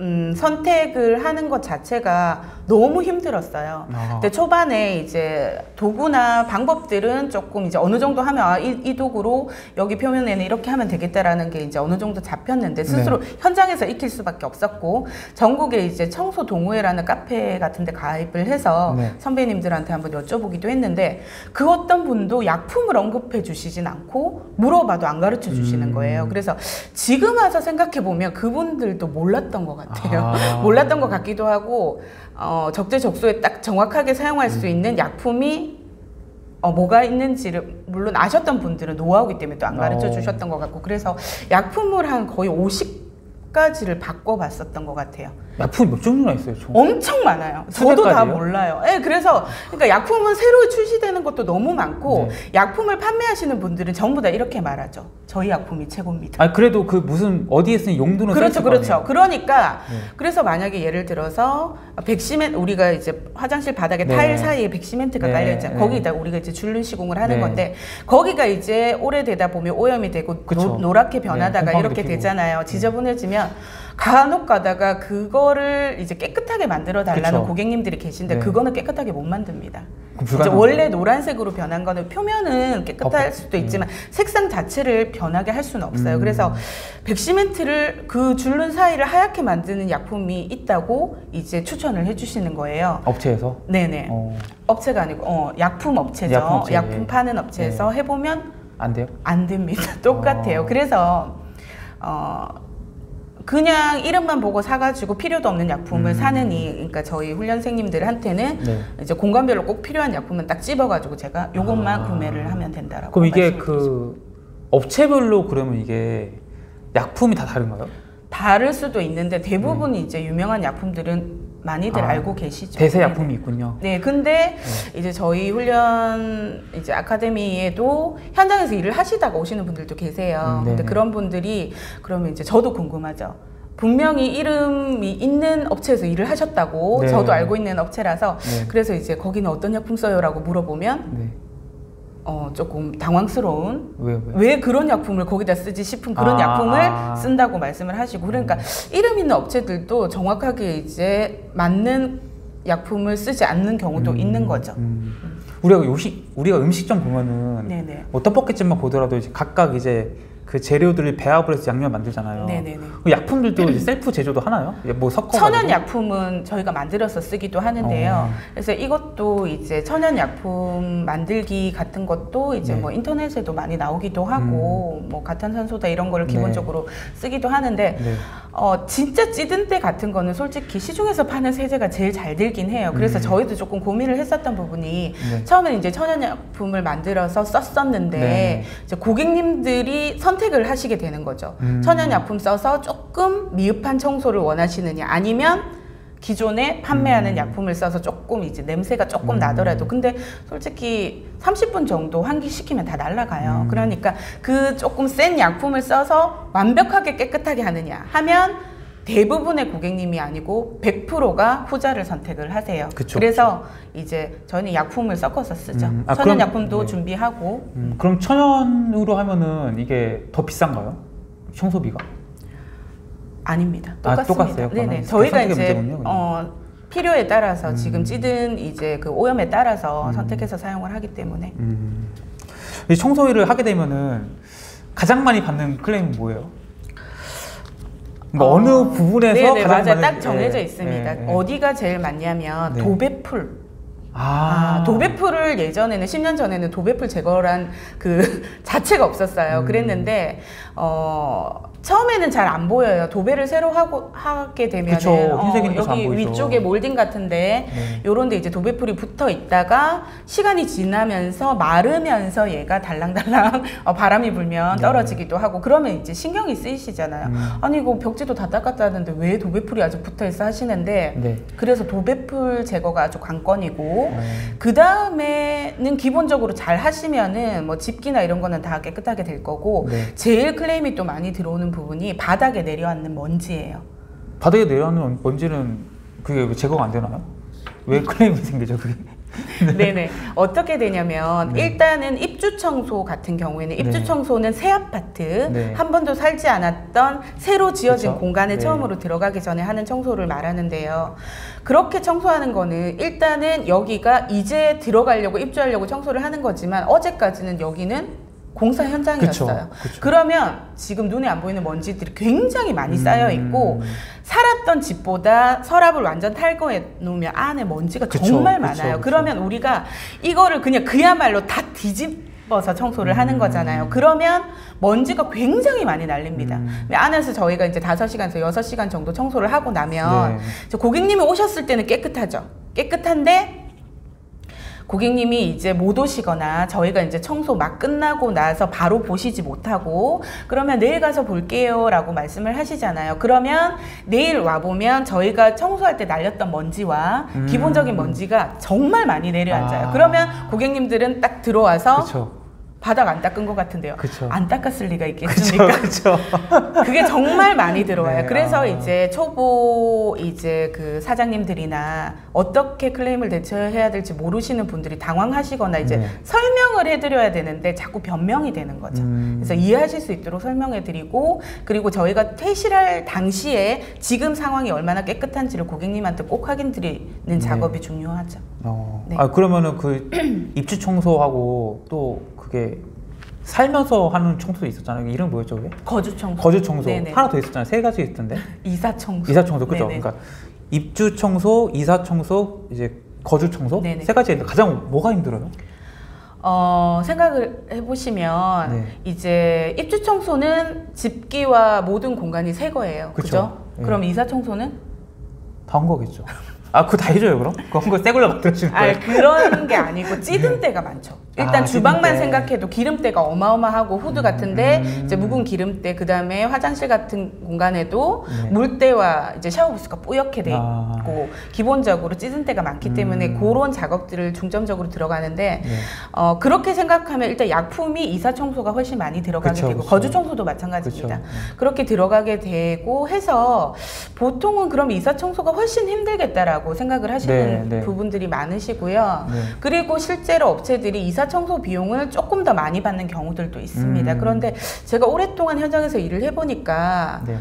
음, 선택을 하는 것 자체가 너무 힘들었어요. 아. 근데 초반에 이제 도구나 방법들은 조금 이제 어느 정도 하면 아, 이, 이 도구로 여기 표면에는 이렇게 하면 되겠다라는 게 이제 어느 정도 잡혔는데 스스로 현장에서 익힐 수밖에 없었고 전국에 이제 청소 동호회라는 카페 같은 데 가입을 해서 네. 선배님들한테 한번 여쭤보기도 했는데 그 어떤 분도 약품을 언급해 주시진 않고 물어봐도 안 가르쳐 주시는 음. 거예요. 그래서 지금 와서 생각해 보면 그분들도 몰랐던 것 같아요. 아. 몰랐던 것 같기도 하고 어, 적재적소에 딱 정확하게 사용할 수 있는 약품이 어, 뭐가 있는지를 물론 아셨던 분들은 노하우기 때문에 또 안 가르쳐 어. 주셨던 것 같고 그래서 약품을 한 거의 50가지를 바꿔봤었던 것 같아요. 약품이 몇 종류나 있어요, 총? 엄청 많아요. 두 저도 다? 몰라요. 예, 그래서 그러니까 약품은 새로 출시되는 것도 너무 많고 네. 약품을 판매하시는 분들은 전부 다 이렇게 말하죠. 저희 약품이 최고입니다. 아 그래도 그 무슨 어디에 쓰는 용도는 그렇죠, 그렇죠. 그러니까 네. 그래서 만약에 예를 들어서 백시멘 우리가 이제 화장실 바닥에 네. 타일 사이에 백시멘트가 네, 깔려 있잖아요. 네. 거기다 우리가 이제 줄눈 시공을 하는 네. 건데 거기가 이제 오래되다 보면 오염이 되고 그쵸. 노, 노랗게 변하다가 네, 이렇게 피고. 되잖아요. 지저분해지면 간혹 가다가 그거를 이제 깨끗하게 만들어 달라는 그쵸. 고객님들이 계신데 네. 그거는 깨끗하게 못 만듭니다. 이제 원래? 노란색으로 변한 거는 표면은 깨끗할 어, 수도 있지만 색상 자체를 변하게 할 수는 없어요. 음. 그래서 백시멘트를 그 줄눈 사이를 하얗게 만드는 약품이 있다고 이제 추천을 해주시는 거예요. 업체에서? 네네. 어, 업체가 아니고 어, 약품 업체죠. 약품 업체, 약품 예. 파는 업체에서 해보면 안 돼요? 안 됩니다. 똑같아요. 어. 그래서 어 그냥 이름만 보고 사가지고 필요도 없는 약품을 음. 사느니, 그러니까 저희 훈련생님들한테는 네. 이제 공간별로 꼭 필요한 약품은 딱 집어가지고 제가 요것만 아. 구매를 하면 된다라고. 그럼 이게. 그 업체별로 그러면 이게 약품이 다 다른가요? 다를 수도 있는데 대부분 이제 유명한 약품들은 많이들 음. 아, 알고 계시죠. 대세 네. 약품이 있군요. 네, 근데 이제 저희 훈련 이제 아카데미에도 현장에서 일을 하시다가 오시는 분들도 계세요. 음, 근데 네네. 그런 분들이 그러면 이제 저도 궁금하죠. 분명히 이름이 있는 업체에서 일을 하셨다고 네. 저도 알고 있는 업체라서 네. 그래서 이제 거기는 어떤 약품 써요라고 물어보면 네. 어 조금 당황스러운 왜 왜? 왜 그런 약품을 거기다 쓰지 싶은 그런 아. 약품을 쓴다고 말씀을 하시고 그러니까 이름 있는 업체들도 정확하게 이제 맞는 약품을 쓰지 않는 경우도 음, 있는 거죠. 음. 우리가 요시 우리가 음식점 보면은 네네. 뭐 떡볶이집만 보더라도 이제 각각 이제 그 재료들을 배합을 해서 양념 만들잖아요. 네네네. 그 약품들도 이제 셀프 제조도 하나요? 뭐 섞어 천연 약품은 저희가 만들어서 쓰기도 하는데요. 어. 그래서 이것도 이제 천연 약품 만들기 같은 것도 이제 네. 뭐 인터넷에도 많이 나오기도 하고 뭐 가탄산소다 이런 거를 네. 기본적으로 쓰기도 하는데 네. 어 진짜 찌든 때 같은 거는 솔직히 시중에서 파는 세제가 제일 잘 들긴 해요. 그래서 음. 저희도 조금 고민을 했었던 부분이 네. 처음에는 이제 천연 약품을 만들어서 썼었는데 네. 고객님들이 선택 을 하시게 되는 거죠. 음. 천연약품 써서 조금 미흡한 청소를 원하시느냐 아니면 기존에 판매하는 음. 약품을 써서 조금 이제 냄새가 조금 음. 나더라도 근데 솔직히 30분 정도 환기시키면 다 날아가요. 음. 그러니까 그 조금 센 약품을 써서 완벽하게 깨끗하게 하느냐 하면 대부분의 고객님이 아니고 100%가 후자를 선택을 하세요. 그쵸, 그래서 이제 저희는 약품을 섞어서 쓰죠. 음. 아, 천연 그럼- 약품도 네. 준비하고 음, 그럼 천연으로 하면은 이게 더 비싼가요? 청소비가? 아닙니다. 아, 똑같습니다. 똑같아요? 네네. 저희가 선택의 이제 문제군요. 어, 필요에 따라서 음. 지금 찌든 이제 그 오염에 따라서 음. 선택해서 사용을 하기 때문에 음. 이 청소일을 하게 되면은 가장 많이 받는 클레임은 뭐예요? 뭐 어, 어, 느 부분에서 네네 가장 맞아요. 많은- 딱 정해져 예, 있습니다. 예, 예. 어디가 제일 많냐면 네. 도배풀. 아, 아, 도배풀을 예전에는 10년 전에는 도배풀 제거란 그 자체가 없었어요. 음. 그랬는데 어 처음에는 잘 안 보여요. 도배를 새로 하고 하게 되면 잘안 여기. 위쪽에 몰딩 같은데 네. 요런데 이제 도배풀이 붙어 있다가 시간이 지나면서 마르면서 얘가 달랑달랑 어, 바람이 불면 네. 떨어지기도 하고 그러면 이제 신경이 쓰이시잖아요. 음. 아니 이거 벽지도 다 닦았다는데 왜 도배풀이 아직 붙어 있어 하시는데 네. 그래서 도배풀 제거가 아주 관건이고 어, 그 다음에는 기본적으로 잘 하시면은 뭐 집기나 이런 거는 다 깨끗하게 될 거고 네. 제일 클레임이 또 많이 들어오는 부분이 바닥에 내려앉는 먼지예요. 바닥에 내려앉는 먼지는 그게 왜 제거가 안 되나요? 왜 클레임이 생기죠 그게? 네 네. 어떻게 되냐면 네. 일단은 입주 청소 같은 경우에는 입주 네. 청소는 새 아파트 네. 한 번도 살지 않았던 새로 지어진 그쵸. 공간에 네. 처음으로 들어가기 전에 하는 청소를 말하는데요. 그렇게 청소하는 거는 일단은 여기가 이제 들어가려고 입주하려고 청소를 하는 거지만 어제까지는 여기는 공사 현장이었어요. 그쵸, 그쵸. 그러면 지금 눈에 안 보이는 먼지들이 굉장히 많이 쌓여 있고 음. 살았던 집보다 서랍을 완전 탈거해 놓으면 안에 먼지가 그쵸, 정말 많아요. 그러면 우리가 이거를 그냥 그야말로 다 뒤집 어서 청소를 하는 음. 거잖아요. 그러면 먼지가 굉장히 많이 날립니다. 음. 안에서 저희가 이제 5시간에서 6시간 정도 청소를 하고 나면 네. 고객님이 오셨을 때는 깨끗하죠. 깨끗한데 고객님이 이제 못 오시거나 저희가 이제 청소 막 끝나고 나서 바로 보시지 못하고 그러면 내일 가서 볼게요 라고 말씀을 하시잖아요. 그러면 내일 와보면 저희가 청소할 때 날렸던 먼지와 음. 기본적인 먼지가 정말 많이 내려앉아요. 아. 그러면 고객님들은 딱 들어와서 그쵸. 바닥 안 닦은 것 같은데요. 그쵸. 안 닦았을 리가 그쵸, 있겠습니까? 그쵸. 그게 정말 많이 들어와요. 네, 그래서 아. 이제 초보 이제 그 사장님들이나 어떻게 클레임을 대처해야 될지 모르시는 분들이 당황하시거나 이제 네. 설명을 해드려야 되는데 자꾸 변명이 되는 거죠. 음. 그래서 이해하실 수 있도록 설명해드리고 그리고 저희가 퇴실할 당시에 지금 상황이 얼마나 깨끗한지를 고객님한테 꼭 확인드리는 작업이 중요하죠. 어. 네. 아 그러면은 그 입주 청소하고 또 그게 살면서 하는 청소도 있었잖아요. 이름 뭐였죠, 그게? 거주 청소, 거주 청소 네네. 하나 더 있었잖아요. 세 가지 있던데. 이사 청소, 이사 청소 그죠? 그러니까 입주 청소, 이사 청소, 이제 거주 청소 네네. 세 가지 있는데 가장 뭐가 힘들어요? 어, 생각을 해보시면 네. 이제 입주 청소는 집기와 모든 공간이 새 거예요. 그죠? 네. 그럼 이사 청소는? 다한 거겠죠. 아 그거 다 해줘요 그럼? 그거 한거 새 걸로 만들어주는 아 거예요? 그런 게 아니고 찌든 때가 많죠. 일단 아, 주방만. 생각해도 기름때가 어마어마하고 후드 같은데 음. 이제 묵은 기름때 그 다음에 화장실 같은 공간에도 네. 물때와 이제 샤워 부스가 뿌옇게 돼 아. 있고 기본적으로 찌든 때가 많기 때문에 음. 그런 작업들을 중점적으로 들어가는데 네. 어, 그렇게 생각하면 일단 약품이 이사 청소가 훨씬 많이 들어가게 그쵸, 되고 그쵸. 거주 청소도 마찬가지입니다. 그쵸. 그렇게 들어가게 되고 해서 보통은 그럼 이사 청소가 훨씬 힘들겠다라고 생각을 하시는 네, 네. 부분들이 많으시고요. 네. 그리고 실제로 업체들이 이사 청소 비용을 조금 더 많이 받는 경우들도 있습니다. 음. 그런데 제가 오랫동안 현장에서 일을 해보니까 네.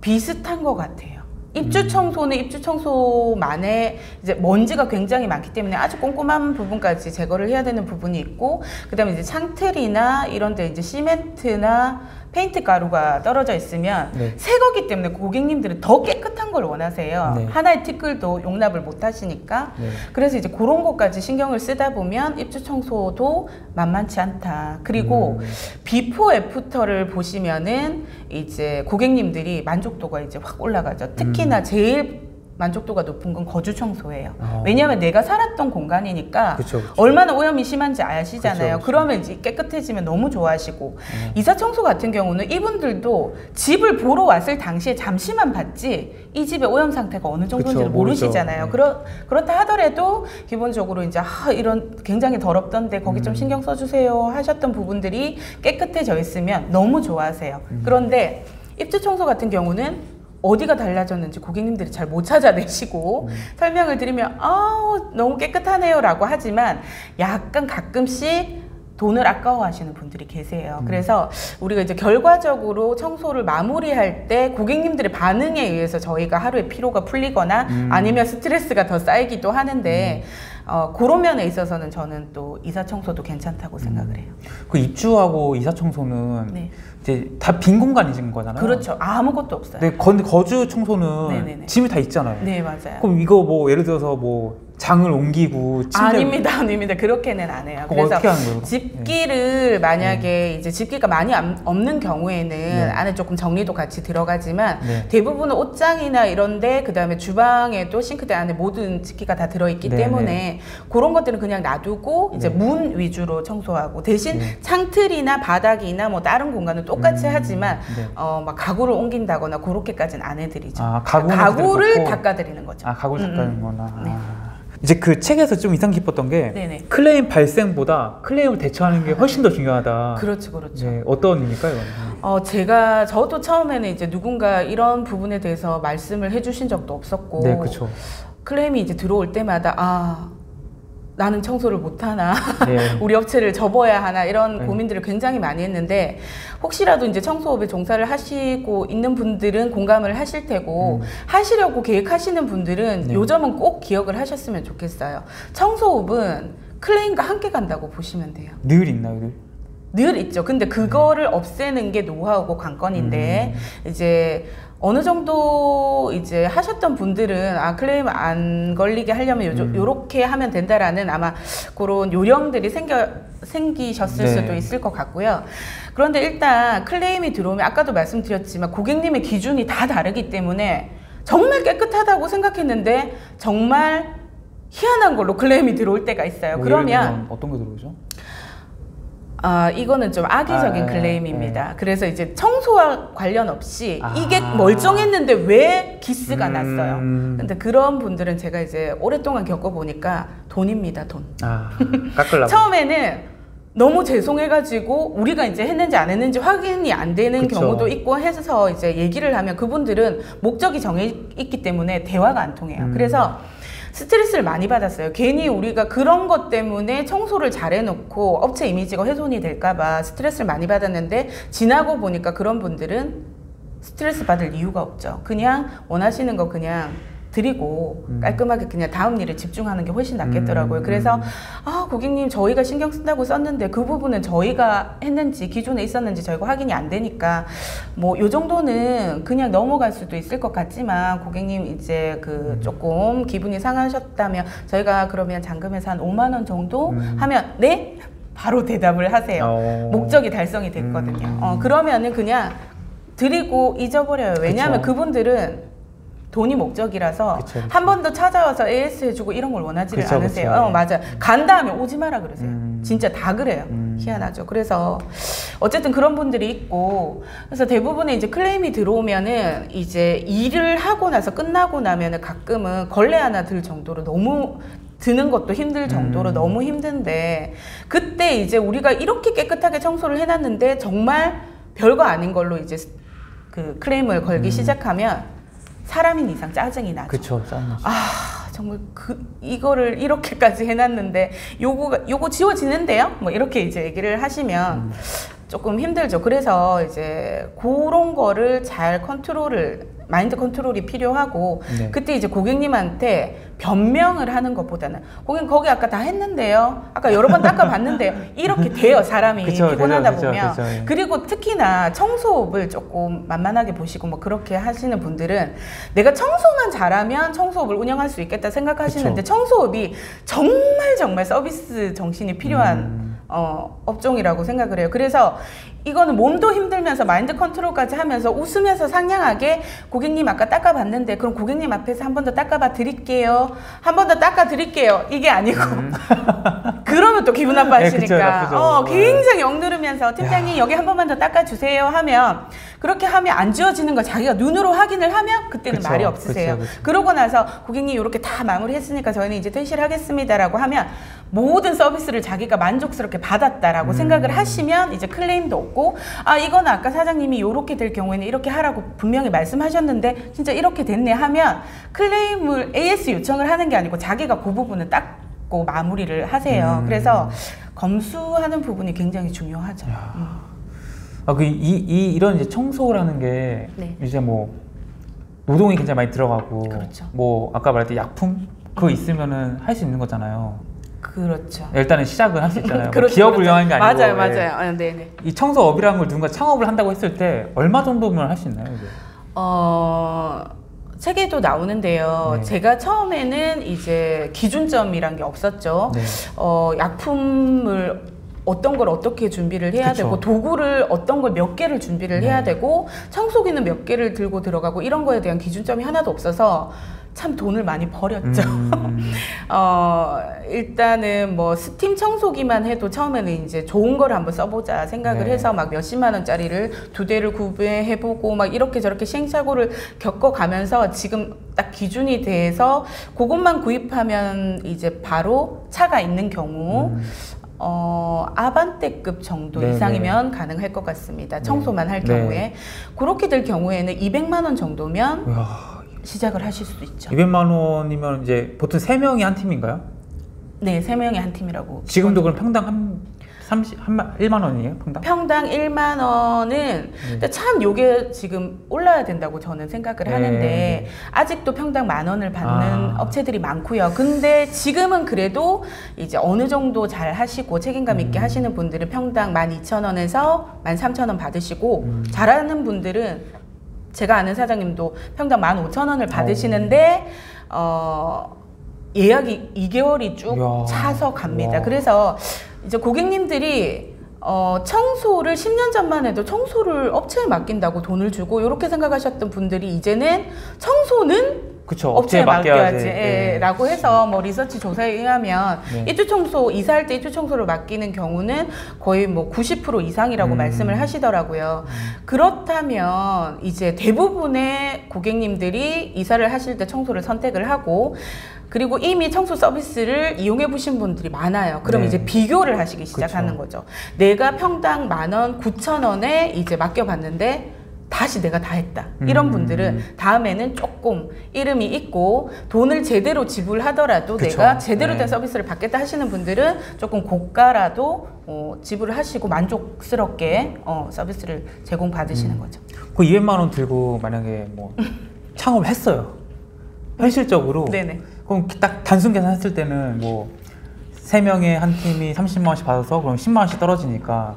비슷한 것 같아요. 음. 입주 청소는 입주 청소만의 이제 먼지가 굉장히 많기 때문에 아주 꼼꼼한 부분까지 제거를 해야 되는 부분이 있고 그다음에 이제 창틀이나 이런 데 이제 시멘트나 페인트 가루가 떨어져 있으면 네. 새 거기 때문에 고객님들은 더 깨끗한 걸 원하세요. 네. 하나의 티끌도 용납을 못 하시니까 네. 그래서 이제 그런 것까지 신경을 쓰다 보면 입주 청소도 만만치 않다. 그리고 음. before after를 보시면은 이제 고객님들이 만족도가 이제 확 올라가죠. 특히나 제일 만족도가 높은 건 거주 청소예요. 음. 어. 왜냐하면 내가 살았던 공간이니까 그쵸, 그쵸. 얼마나 오염이 심한지 아시잖아요. 그쵸. 그러면 이제 깨끗해지면 너무 좋아하시고 음. 이사 청소 같은 경우는 이분들도 집을 보러 왔을 당시에 잠시만 봤지 이 집의 오염 상태가 어느 정도인지를. 모르시잖아요. 네. 그렇 그렇다 하더라도 기본적으로 이제 아, 이런 굉장히 더럽던데 거기 좀 음. 신경 써주세요 하셨던 부분들이 깨끗해져 있으면 너무 좋아하세요. 음. 그런데 입주 청소 같은 경우는 어디가 달라졌는지 고객님들이 잘 못 찾아내시고 음. 설명을 드리면 아우 너무 깨끗하네요라고 하지만 약간 가끔씩 돈을 아까워하시는 분들이 계세요. 음. 그래서 우리가 이제 결과적으로 청소를 마무리할 때 고객님들의 반응에 의해서 저희가 하루에 피로가 풀리거나 음. 아니면 스트레스가 더 쌓이기도 하는데 어, 그런 면에 있어서는 저는 또 이사 청소도 괜찮다고 생각을 해요. 그 입주하고 이사 청소는 네. 이제 다 빈 공간이신 거잖아요. 그렇죠. 아무것도 없어요. 근데 거, 거주 청소는 네네네. 짐이 다 있잖아요. 네, 맞아요. 그럼 이거 뭐 예를 들어서 뭐 장을 옮기고 침대 아닙니다, 아닙니다. 그렇게는 안 해요. 그래서 어떻게 하는 거예요? 집기를 만약에 이제 집기가 많이 안- 없는 경우에는 네. 안에 조금 정리도 같이 들어가지만 네. 대부분은 옷장이나 이런데 그 다음에 주방에도 싱크대 안에 모든 집기가 다 들어있기 네, 때문에 그런 것들은 그냥 놔두고 이제 네. 문 위주로 청소하고 대신 네. 창틀이나 바닥이나 뭐 다른 공간은 똑같이 음, 하지만 네. 어막 가구를 옮긴다거나 그렇게까지는 안 해드리죠. 아, 가구를? 닦아드리는 거죠. 아 가구를 음, 닦는 거나. 네. 아. 이제 그 책에서 좀 인상 깊었던 게 네네. 클레임 발생보다 클레임을 대처하는 게 훨씬 더 중요하다. 그렇죠, 그렇죠. 네, 어떤 이거는? 어, 제가 저도 처음에는 이제 누군가 이런 부분에 대해서 말씀을 해주신 적도 없었고 네, 그렇죠. 클레임이 이제 들어올 때마다 아 나는 청소를 못 하나 네. 우리 업체를 접어야 하나 이런 네. 고민들을 굉장히 많이 했는데 혹시라도 이제 청소업에 종사를 하시고 있는 분들은 공감을 하실 테고 음. 하시려고 계획하시는 분들은 네. 요 점은 꼭 기억을 하셨으면 좋겠어요. 청소업은 클레임과 함께 간다고 보시면 돼요. 늘 있나요, 늘? 늘 있죠. 근데 그거를 없애는 게 노하우고 관건인데 이제 어느 정도 이제 하셨던 분들은 아 클레임 안 걸리게 하려면 요, 음. 요렇게 하면 된다라는 아마 그런 요령들이 생겨 생기셨을 네. 수도 있을 것 같고요. 그런데 일단 클레임이 들어오면 아까도 말씀드렸지만 고객님의 기준이 다 다르기 때문에 정말 깨끗하다고 생각했는데 정말 희한한 걸로 클레임이 들어올 때가 있어요. 뭐 그러면 어떤 게 들어오죠? 아, 이거는 좀 악의적인 아, 네, 클레임입니다. 그래서 이제 청소와 관련 없이 아. 이게 멀쩡했는데 왜 기스가 음. 났어요. 근데 그런 분들은 제가 이제 오랫동안 겪어보니까 돈입니다, 돈. 아, 깎으려고. 처음에는 너무 죄송해가지고 우리가 이제 했는지 안 했는지 확인이 안 되는 그쵸. 경우도 있고 해서 이제 얘기를 하면 그분들은 목적이 정해 있기 때문에 대화가 안 통해요. 음. 그래서 스트레스를 많이 받았어요. 괜히 우리가 그런 것 때문에 청소를 잘 해놓고 업체 이미지가 훼손이 될까봐 스트레스를 많이 받았는데 지나고 보니까 그런 분들은 스트레스 받을 이유가 없죠. 그냥 원하시는 거 그냥 드리고 음. 깔끔하게 그냥 다음 일에 집중하는 게 훨씬 낫겠더라고요. 음. 그래서 아 고객님 저희가 신경 쓴다고 썼는데 그 부분은 저희가 했는지 기존에 있었는지 저희가 확인이 안 되니까 뭐 요 정도는 그냥 넘어갈 수도 있을 것 같지만 고객님 이제 그 음. 조금 기분이 상하셨다면 저희가 그러면 잔금에서 한 5만 원 정도 음. 하면 네 바로 대답을 하세요. 어. 목적이 달성이 됐거든요. 음. 어, 그러면은 그냥 드리고 잊어버려요. 왜냐하면 그쵸. 그분들은 돈이 목적이라서. 한 번 더 찾아와서 AS 해주고 이런 걸 원하지를 그쵸, 않으세요. 그쵸. 어, 맞아요. 간 다음에 오지 마라 그러세요. 음. 진짜 다 그래요. 음. 희한하죠. 그래서 어쨌든 그런 분들이 있고 그래서 대부분의 이제 클레임이 들어오면은 이제 일을 하고 나서 끝나고 나면은 가끔은 걸레 하나 들 정도로 너무 드는 것도 힘들 정도로 음. 너무 힘든데 그때 이제 우리가 이렇게 깨끗하게 청소를 해놨는데 정말 별거 아닌 걸로 이제 그 클레임을 걸기 음. 시작하면 사람인 이상 짜증이 나죠. 그쵸, 짠맛이. 아 정말 그 이거를 이렇게까지 해놨는데 요거 요거 지워지는데요? 뭐 이렇게 이제 얘기를 하시면 음. 조금 힘들죠. 그래서 이제 그런 거를 잘 컨트롤을 마인드 컨트롤이 필요하고 네. 그때 이제 고객님한테 변명을 하는 것보다는 고객님 거기 아까 다 했는데요. 아까 여러 번 닦아봤는데요. 이렇게 돼요 사람이 그쵸, 피곤하다 그죠, 보면. 그죠, 그죠. 그리고 특히나 청소업을 조금 만만하게 보시고 뭐 그렇게 하시는 분들은 내가 청소만 잘하면 청소업을 운영할 수 있겠다 생각하시는데 청소업이 정말 정말 서비스 정신이 필요한 음. 어, 업종이라고 생각을 해요. 그래서 이거는 몸도 힘들면서 마인드 컨트롤까지 하면서 웃으면서 상냥하게 고객님 아까 닦아봤는데 그럼 고객님 앞에서 한 번 더 닦아봐 드릴게요. 한 번 더 닦아 드릴게요. 이게 아니고 그러면 또 기분 네, 나빠하시니까 나쁘죠. 어, 네. 굉장히 엉누르면서 팀장님 여기 한 번만 더 닦아주세요 하면 그렇게 하면 안 지워지는 걸 자기가 눈으로 확인을 하면 그때는 그쵸, 말이 없으세요. 그쵸, 그쵸. 그러고 나서 고객님 이렇게 다 마무리했으니까 저희는 이제 퇴실을 하겠습니다라고 하면 모든 서비스를 자기가 만족스럽게 받았다라고 음. 생각을 하시면 이제 클레임도 없고 아 이거는 아까 사장님이 이렇게 될 경우에는 이렇게 하라고 분명히 말씀하셨는데 진짜 이렇게 됐네 하면 클레임을 AS 요청을 하는 게 아니고 자기가 그 부분을 닦고 마무리를 하세요. 음. 그래서 검수하는 부분이 굉장히 중요하죠. 야. 음. 아, 그, 이, 이, 이런 이제 청소라는 게 네. 이제 뭐 노동이 굉장히 많이 들어가고 그렇죠. 뭐 아까 말했던 약품 그거 있으면은 할 수 있는 거잖아요. 그렇죠. 일단은 시작은 할수 있잖아요. 뭐 그렇죠, 기업을 그렇죠. 운영하는 게 아니고 맞아요, 예. 맞아요. 아, 네 네. 이 청소업이라는 걸 누군가 창업을 한다고 했을 때 얼마 정도면 할 수 있나요? 이게? 어, 책에도 나오는데요. 네. 제가 처음에는 이제 기준점이란 게 없었죠. 네. 어, 약품을 어떤 걸 어떻게 준비를 해야 그쵸. 되고 도구를 어떤 걸 몇 개를 준비를 네. 해야 되고 청소기는 몇 개를 들고 들어가고 이런 거에 대한 기준점이 하나도 없어서 참 돈을 많이 버렸죠. 음, 어, 일단은 뭐 스팀 청소기만 해도 처음에는 이제 좋은 걸 한번 써보자 생각을 네. 해서 막 몇십만 원짜리를 두 대를 구매해보고 막 이렇게 저렇게 시행착오를 겪어가면서 지금 딱 기준이 돼서 그것만 구입하면 이제 바로 차가 있는 경우 음. 어, 아반떼급 정도 네네. 이상이면 가능할 것 같습니다. 청소만 할 네. 경우에. 그렇게 될 경우에는 200만 원 정도면 이야, 시작을 하실 수 있죠. 200만 원이면 이제 보통 세 명이 한 팀인가요? 네, 세 명이 한 팀이라고. 지금도 그럼 평당 한 30, 한 1만 원이에요? 평당? 평당 1만 원은 근데 참 요게 지금 올라야 된다고 저는 생각을 네. 하는데 아직도 평당 만 원을 받는 아. 업체들이 많고요. 근데 지금은 그래도 이제 어느 정도 잘 하시고 책임감 있게 음. 하시는 분들은 평당 12,000원에서 13,000원 받으시고 음. 잘하는 분들은 제가 아는 사장님도 평당 15,000원을 받으시는데 어 예약이 2개월이 쭉. 차서 갑니다. 와. 그래서 이제 고객님들이 어, 청소를 10년 전만 해도 청소를 업체에 맡긴다고 돈을 주고 이렇게 생각하셨던 분들이 이제는 청소는 그쵸. 업체에 맡겨야지 예, 네. 라고 해서 뭐 리서치 조사에 의하면 네. 입주 청소 이사할 때 입주 청소를 맡기는 경우는 거의 뭐 90% 이상이라고 음. 말씀을 하시더라고요. 그렇다면 이제 대부분의 고객님들이 이사를 하실 때 청소를 선택을 하고 그리고 이미 청소 서비스를 이용해 보신 분들이 많아요. 그럼 네. 이제 비교를 하시기 시작하는 그쵸. 거죠. 내가 평당 만 원, 구천 원에 이제 맡겨봤는데 다시 내가 다 했다. 이런 음. 분들은 다음에는 조금 이름이 있고 돈을 제대로 지불하더라도 그쵸. 내가 제대로 된 네. 서비스를 받겠다 하시는 분들은 조금 고가라도 어, 지불을 하시고 만족스럽게 어, 서비스를 제공받으시는 음. 거죠. 그 200만 원 들고 만약에 뭐 창업을 했어요. 현실적으로. 네네. 그럼 딱 단순 계산했을 때는 뭐 세 명의 한 팀이 30만 원씩 받아서 그럼 10만 원씩 떨어지니까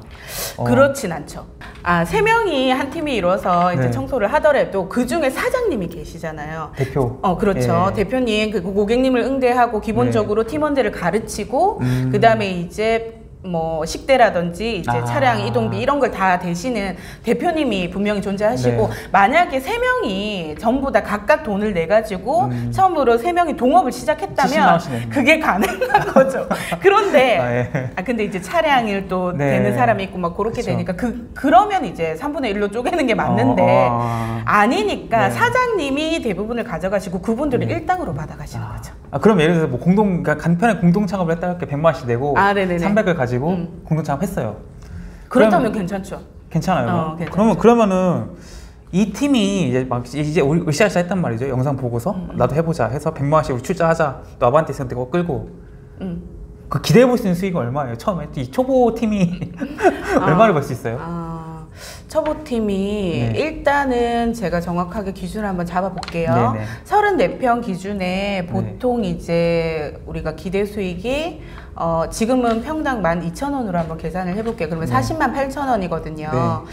어, 그렇진 않죠. 아, 세 명이 한 팀이 이뤄서 이제 네. 청소를 하더라도 그 중에 사장님이 계시잖아요. 대표. 어, 그렇죠. 예. 대표님, 그 고객님을 응대하고 기본적으로 팀원들을 가르치고, 음. 그 다음에 이제 뭐 식대라든지 이제 아. 차량 이동비 이런 걸 다 대시는 대표님이 분명히 존재하시고 네. 만약에 세 명이 전부 다 각각 돈을 내 가지고 음. 처음으로 세 명이 동업을 70만 시작했다면 그게 가능한 거죠. 그런데 아, 예. 아 근데 이제 차량일 또 네. 되는 사람이 있고 막 그렇게 그쵸. 되니까 그 그러면 이제 3분의 1로 쪼개는 게 맞는데 어, 아니니까 네. 사장님이 대부분을 가져가시고 그분들은 네. 일당으로 받아 가시는 아, 거죠. 아, 그럼 예를 들어서 뭐 공동 그러니까 간편에 공동 창업을 했다 할게 100만 원씩 내고 아, 네네네. 300을 가지고 음. 공동 창업했어요. 그렇다면 괜찮죠. 괜찮아요. 어. 그러면 그러면은 이 팀이 이제 막 이제 우리 으쌰으쌰 했단 말이죠. 영상 보고서 음, 나도 해보자 해서 100만 원씩 우리 출자하자. 또 아반떼에서 내거 끌고 음. 그 기대해 볼 수 있는 수익은 얼마예요? 처음에 이 초보 팀이 얼마를 벌 수 있어요? 아, 초보 팀이 네. 일단은 제가 정확하게 기준을 한번 잡아볼게요. 네네. 34평 기준에 보통 이제 우리가 기대 수익이 어, 지금은 평당 12,000원으로 한번 계산을 해볼게요. 그러면 네. 40만 8천원이거든요. 네.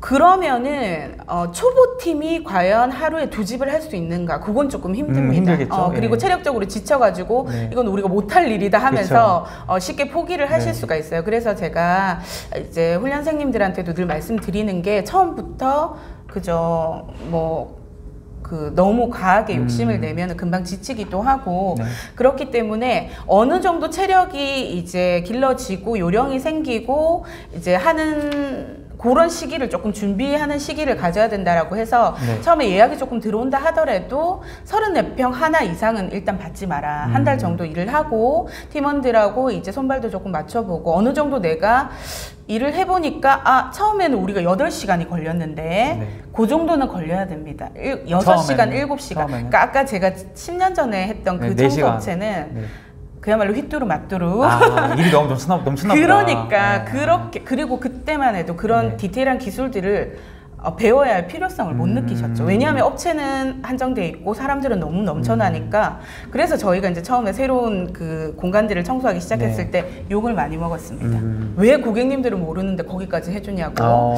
그러면은 어, 초보 팀이 과연 하루에 두 집을 할 수 있는가? 그건 조금 힘듭니다. 음. 어, 그리고 예. 체력적으로 지쳐가지고 네. 이건 우리가 못할 일이다 하면서 어, 쉽게 포기를 하실 네. 수가 있어요. 그래서 제가 이제 훈련생님들한테도 늘 말씀드리는 게 처음부터 그저 뭐 그 너무 과하게 욕심을 음. 내면 금방 지치기도 하고 네. 그렇기 때문에 어느 정도 체력이 이제 길러지고 요령이 생기고 이제 하는 그런 시기를 조금 준비하는 시기를 가져야 된다라고 해서 네. 처음에 예약이 조금 들어온다 하더라도 34평 하나 이상은 일단 받지 마라. 한달 음. 정도 일을 하고 팀원들하고 이제 손발도 조금 맞춰보고 어느 정도 내가 일을 해보니까 아 처음에는 우리가 8시간이 걸렸는데 네. 그 정도는 걸려야 됩니다. 일- 6시간, 처음에는, 7시간. 처음에는. 그러니까 아까 제가 10년 전에 했던 그 네, 네 시간. 청소업체는 네. 그야말로 휘뚜루 마뚜루 아, 일이 너무 넘쳤나 보다. 그러니까 네. 그렇게 그리고 그때만 해도 그런 네. 디테일한 기술들을 어, 배워야 할 필요성을 못 음. 느끼셨죠. 왜냐하면 업체는 한정돼 있고 사람들은 너무 넘쳐나니까 그래서 저희가 이제 처음에 새로운 그 공간들을 청소하기 시작했을 네. 때 욕을 많이 먹었습니다. 음. 왜 고객님들은 모르는데 거기까지 해주냐고. 어,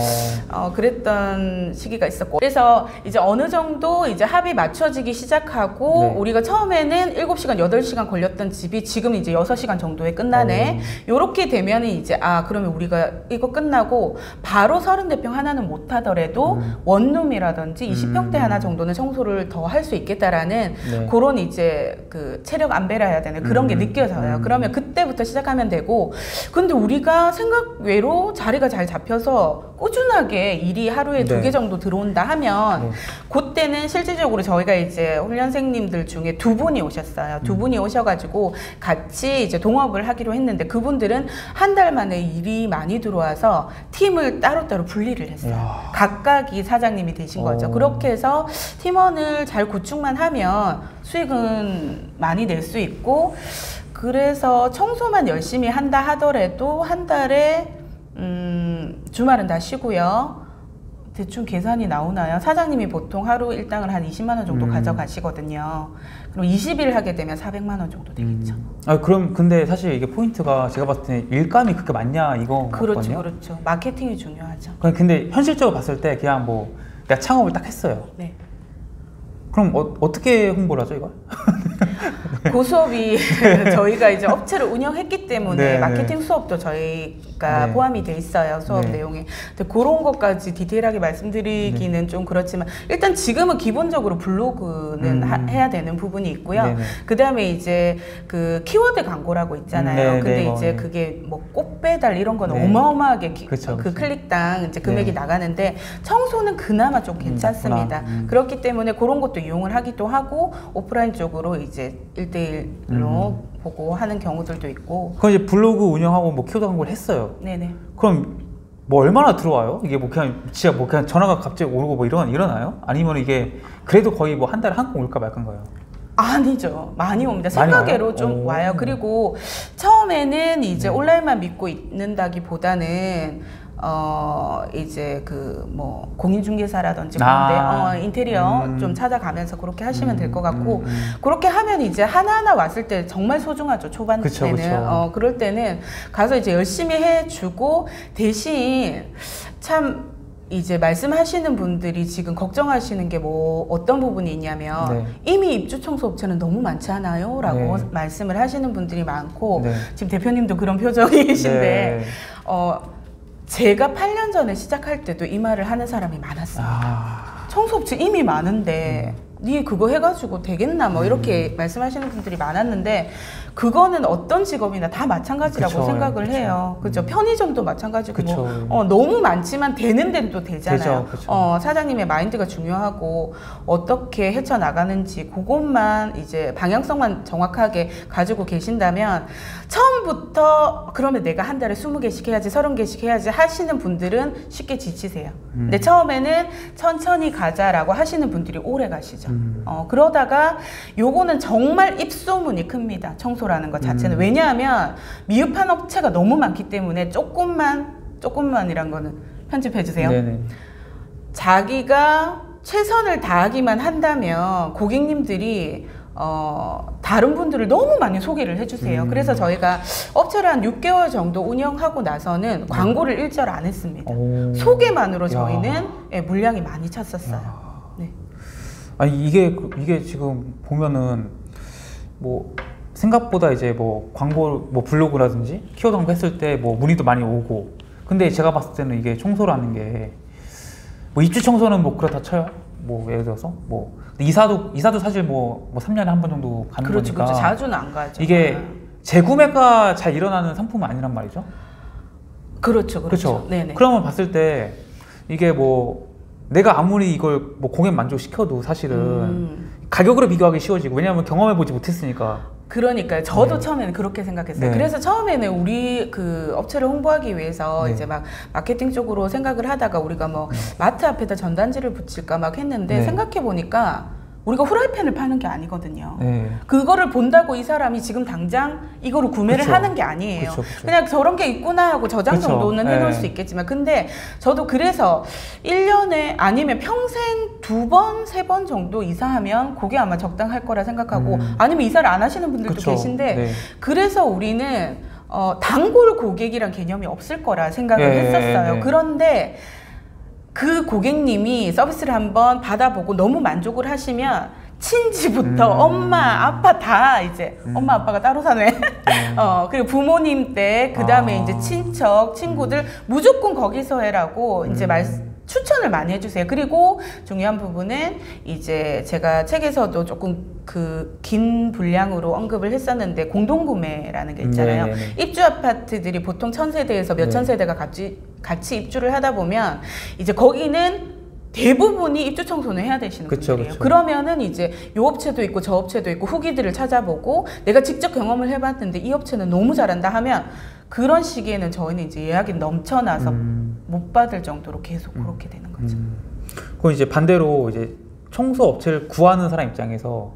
어, 그랬던 시기가 있었고. 그래서 이제 어느 정도 이제 합이 맞춰지기 시작하고 네. 우리가 처음에는 7시간, 8시간 걸렸던 집이 지금 이제 6시간 정도에 끝나네. 어. 요렇게 되면은 이제 아, 그러면 우리가 이거 끝나고 바로 34평 하나는 못 하더라도 음. 원룸이라든지 20평대 음. 하나 정도는 청소를 더 할 수 있겠다라는 네. 그런 이제 그 체력 안배라 해야 되나 그런 게 음. 느껴져요. 음. 그러면 그때부터 시작하면 되고 근데 우리가 생각 외로 자리가 잘 잡혀서 꾸준하게 일이 하루에 두 네. 개 정도 들어온다 하면 네. 그때는 실질적으로 저희가 이제 훈련생님들 중에 두 분이 오셨어요. 두 음. 분이 오셔가지고 같이 이제 동업을 하기로 했는데 그분들은 한 달 만에 일이 많이 들어와서 팀을 따로따로 분리를 했어요. 이야. 각 각이 사장님이 되신 거죠. 오. 그렇게 해서 팀원을 잘 구축만 하면 수익은 많이 낼 수 있고 그래서 청소만 열심히 한다 하더라도 한 달에 음, 주말은 다 쉬고요. 대충 계산이 나오나요? 사장님이 보통 하루 일당을 한 20만 원 정도 음. 가져가시거든요. 그럼 20일 하게 되면 400만 원 정도 되겠죠. 음. 아 그럼 근데 사실 이게 포인트가 제가 봤을 때 일감이 그렇게 많냐 이거 그렇죠, 같거든요. 그렇죠. 마케팅이 중요하죠. 근데 현실적으로 봤을 때 그냥 뭐 내가 창업을 딱 했어요. 네. 그럼 어, 어떻게 홍보를 하죠 이걸? 그 수업이 저희가 이제 업체를 운영했기 때문에 네, 마케팅 수업도 저희가 네. 포함이 돼 있어요 수업 네. 내용에. 근데 그런 것까지 디테일하게 말씀드리기는 좀 그렇지만 일단 지금은 기본적으로 블로그는 음. 하- 해야 되는 부분이 있고요. 그 다음에 이제 그 키워드 광고라고 있잖아요. 네, 근데 네, 뭐, 이제 네. 그게 뭐 꽃배달 이런 네. 어마어마하게 기- 그쵸, 그 그쵸. 클릭당 이제 금액이 네. 나가는데 청소는 그나마 좀 괜찮습니다. 그렇구나. 음. 그렇기 때문에 그런 것도 이용을 하기도 하고 오프라인 쪽으로 이제 1대1로 음. 보고 하는 경우들도 있고 그럼 이제 블로그 운영하고 뭐 키워드 광고를 했어요. 네네. 그럼 뭐 얼마나 들어와요? 이게 뭐 그냥 진짜 뭐 그냥 전화가 갑자기 오고 뭐 이런 일어나요? 아니면 이게 그래도 거의 뭐 한 달에 한 건 올까 말까인 거예요? 아니죠. 많이 옵니다. 많이 생각외로 와요? 좀 오. 와요. 그리고 처음에는 이제 네. 온라인만 믿고 있는다기보다는 어 이제 그 뭐 공인중개사라든지 그런데 아. 어, 인테리어 음. 좀 찾아가면서 그렇게 하시면 음, 될것 같고 음, 음. 그렇게 하면 이제 하나하나 왔을 때 정말 소중하죠 초반 그쵸, 때는 그쵸. 어 그럴 때는 가서 이제 열심히 해주고 대신 참 이제 말씀하시는 분들이 지금 걱정하시는 게 뭐 어떤 부분이 있냐면 네. 이미 입주 청소 업체는 너무 많지 않아요?라고 네. 말씀을 하시는 분들이 많고 네. 지금 대표님도 그런 표정이신데 네. 어 제가 8년 전에 시작할 때도 이 말을 하는 사람이 많았어요. 아, 청소업체 이미 많은데 니 그거 해가지고 되겠나 뭐 이렇게 음. 말씀하시는 분들이 많았는데 그거는 어떤 직업이나 다 마찬가지라고 그쵸, 생각을 그쵸. 해요. 그죠? 음. 편의점도 마찬가지고. 뭐 어, 너무 많지만 되는 데는 또 되잖아요. 되죠. 어, 사장님의 마인드가 중요하고 어떻게 헤쳐 나가는지 그것만 이제 방향성만 정확하게 가지고 계신다면 처음부터 그러면 내가 한 달에 20개씩 해야지 30개씩 해야지 하시는 분들은 쉽게 지치세요. 음. 근데 처음에는 천천히 가자라고 하시는 분들이 오래 가시죠. 음. 어, 그러다가 요거는 정말 입소문이 큽니다. 청소라는 것 자체는. 음. 왜냐하면 미흡한 업체가 너무 많기 때문에 조금만, 조금만이란 거는 편집해주세요. 네네. 자기가 최선을 다하기만 한다면 고객님들이 어, 다른 분들을 너무 많이 소개를 해주세요. 음. 그래서 저희가 업체를 한 6개월 정도 운영하고 나서는 광고를 일절 안 했습니다. 오. 소개만으로 야. 저희는 예, 물량이 많이 찼었어요. 야. 네. 아니 이게 이게 지금 보면은 뭐 생각보다 이제 뭐 광고 뭐 블로그라든지 키워드 광고 했을 때 뭐 문의도 많이 오고 근데 제가 봤을 때는 이게 청소라는 게 뭐 입주 청소는 뭐 그렇다 쳐요 뭐 예를 들어서 뭐 이사도 이사도 사실 뭐, 뭐 3년에 한 번 정도 가는 그렇죠, 거니까 그렇죠. 자주는 안 가죠. 이게 아. 재구매가 잘 일어나는 상품은 아니란 말이죠 그렇죠, 그렇죠. 그렇죠 네네. 그러면 봤을 때 이게 뭐 내가 아무리 이걸 뭐 고객 만족시켜도 사실은 음, 가격으로 비교하기 쉬워지고 왜냐하면 경험해 보지 못했으니까 그러니까요. 저도 네. 처음에는 그렇게 생각했어요. 네. 그래서 처음에는 우리 그 업체를 홍보하기 위해서 네. 이제 막 마케팅 쪽으로 생각을 하다가 우리가 뭐 마트 앞에다 전단지를 붙일까 막 했는데 네. 생각해 보니까 우리가 후라이팬을 파는 게 아니거든요. 네. 그거를 본다고 이 사람이 지금 당장 이거를 구매를 그쵸. 하는 게 아니에요. 그쵸, 그쵸. 그냥 저런 게 있구나 하고 저장. 정도는 해놓을 네. 수 있겠지만 근데 저도 그래서 1년에 아니면 평생 두 번, 세 번 정도 이사하면 그게 아마 적당할 거라 생각하고 음. 아니면 이사를 안 하시는 분들도. 계신데 네. 그래서 우리는 어, 단골 고객이란 개념이 없을 거라 생각을 예, 했었어요. 예, 예. 그런데 그 고객님이 서비스를 한번 받아보고 너무 만족을 하시면 친지부터 음. 엄마, 아빠 다 이제 음. 엄마, 아빠가 따로 사네. 음. 어, 그리고 부모님 때, 그 다음에 아. 이제 친척, 친구들 무조건 거기서 해라고 이제 음. 말, 추천을 많이 해주세요. 그리고 중요한 부분은 이제 제가 책에서도 조금 그 긴 분량으로 언급을 했었는데 공동구매라는 게 있잖아요. 네네네. 입주 아파트들이 보통 천 세대에서 몇천 네. 세대가 같이 같이 입주를 하다 보면 이제 거기는 대부분이 입주 청소는 해야 되시는 그쵸, 분들이에요. 그쵸. 그러면은 이제 요 업체도 있고 저 업체도 있고 후기들을 찾아보고 내가 직접 경험을 해봤는데 이 업체는 너무 잘한다 하면 그런 시기에는 저희는 이제 예약이 넘쳐나서 음. 못 받을 정도로 계속 음. 그렇게 되는 거죠. 음. 그럼 이제 반대로 이제 청소 업체를 구하는 사람 입장에서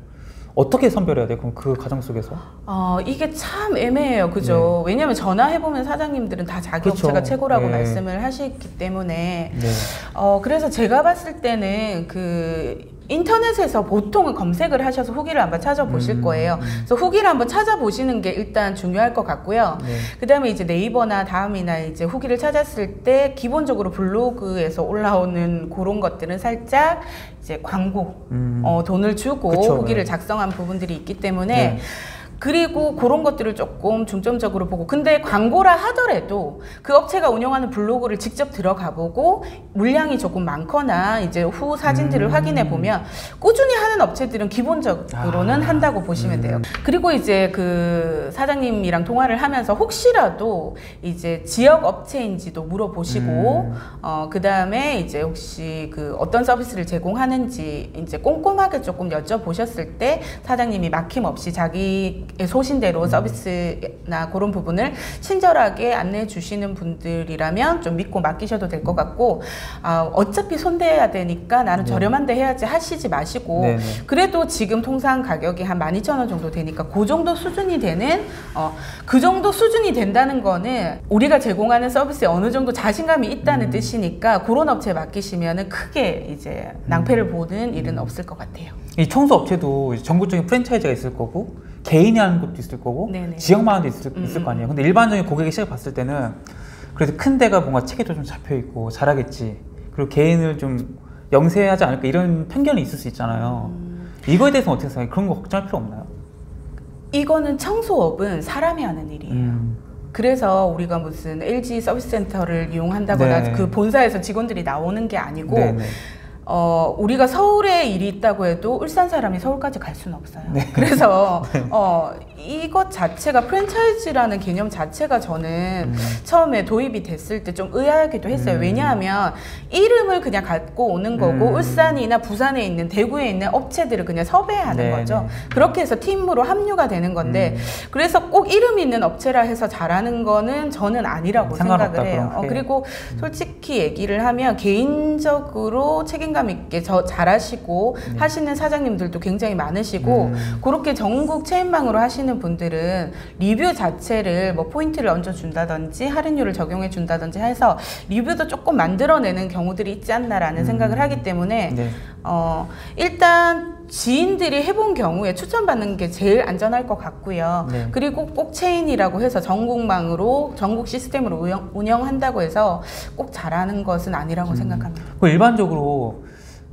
어떻게 선별해야 돼요? 그럼 그 과정 속에서? 어, 이게 참 애매해요. 그죠? 왜냐면 전화해보면 사장님들은 다 자기 네. 그쵸. 업체가 최고라고 네. 말씀을 하시기 때문에 네. 어, 그래서 제가 봤을 때는 그 인터넷에서 보통은 검색을 하셔서 후기를 한번 찾아보실 음, 거예요. 음. 그래서 후기를 한번 찾아보시는 게 일단 중요할 것 같고요. 네. 그 다음에 이제 네이버나 다음이나 이제 후기를 찾았을 때 기본적으로 블로그에서 올라오는 그런 것들은 살짝 이제 광고, 음. 어, 돈을 주고 그쵸, 후기를 네. 작성한 부분들이 있기 때문에 네. 그리고 그런 것들을 조금 중점적으로 보고 근데 광고라 하더라도 그 업체가 운영하는 블로그를 직접 들어가 보고 물량이 조금 많거나 이제 후 사진들을 음. 확인해 보면 꾸준히 하는 업체들은 기본적으로는 아. 한다고 보시면 돼요. 그리고 이제 그 사장님이랑 통화를 하면서 혹시라도 이제 지역 업체인지도 물어보시고 음. 어, 그 다음에 이제 혹시 그 어떤 서비스를 제공하는지 이제 꼼꼼하게 조금 여쭤보셨을 때 사장님이 막힘없이 자기의 소신대로 서비스나 그런 부분을 친절하게 안내해 주시는 분들이라면 좀 믿고 맡기셔도 될 것 같고, 아, 어차피 손대야 되니까 나는 네. 저렴한데 해야지 하시지 마시고, 네네. 그래도 지금 통상 가격이 한 12,000원 정도 되니까 그 정도 수준이 되는 어, 그 정도 수준이 된다는 거는 우리가 제공하는 서비스에 어느 정도 자신감이 있다는 음. 뜻이니까 그런 업체에 맡기시면은 크게 이제 낭패를 보는 일은 없을 것 같아요. 이 청소 업체도 전국적인 프랜차이즈가 있을 거고 개인이 하는 것도 있을 거고 네네. 지역마다도 있을, 음, 있을 음, 거 아니에요. 근데 일반적인 고객이 시작을 봤을 때는 그래도 큰 데가 뭔가 체계도 좀 잡혀 있고 잘하겠지. 그리고 개인을 좀 영세하지 않을까 이런 편견이 있을 수 있잖아요. 음. 이거에 대해서는 어떻게 생각해요? 그런 거 걱정할 필요 없나요? 이거는 청소업은 사람이 하는 일이에요. 음. 그래서 우리가 무슨 LG 서비스 센터를 이용한다거나 네. 그 본사에서 직원들이 나오는 게 아니고 네 네. 어, 우리가 서울에 일이 있다고 해도 울산 사람이 서울까지 갈 수는 없어요. 네. 그래서 어, 이것 자체가 프랜차이즈라는 개념 자체가 저는 음. 처음에 도입이 됐을 때 좀 의아하기도 했어요. 음. 왜냐하면 이름을 그냥 갖고 오는 거고 음. 울산이나 부산에 있는 대구에 있는 업체들을 그냥 섭외하는 네, 거죠. 네. 그렇게 해서 팀으로 합류가 되는 건데 음. 그래서 꼭 이름 있는 업체라 해서 잘하는 거는 저는 아니라고 생각을 해요. 어, 게. 그리고 솔직히 얘기를 하면 개인적으로 책임감 있게 저 잘하시고 네. 하시는 사장님들도 굉장히 많으시고 음. 그렇게 전국 체인망으로 하시는 분들은 리뷰 자체를 뭐 포인트를 얹어 준다든지 할인율을 적용해 준다든지 해서 리뷰도 조금 만들어내는 경우들이 있지 않나라는 음. 생각을 하기 때문에 네. 어, 일단 지인들이 해본 경우에 추천받는 게 제일 안전할 것 같고요. 네. 그리고 꼭 체인이라고 해서 전국망으로 전국 시스템으로 운영, 운영한다고 해서 꼭 잘하는 것은 아니라고 음. 생각합니다. 그 일반적으로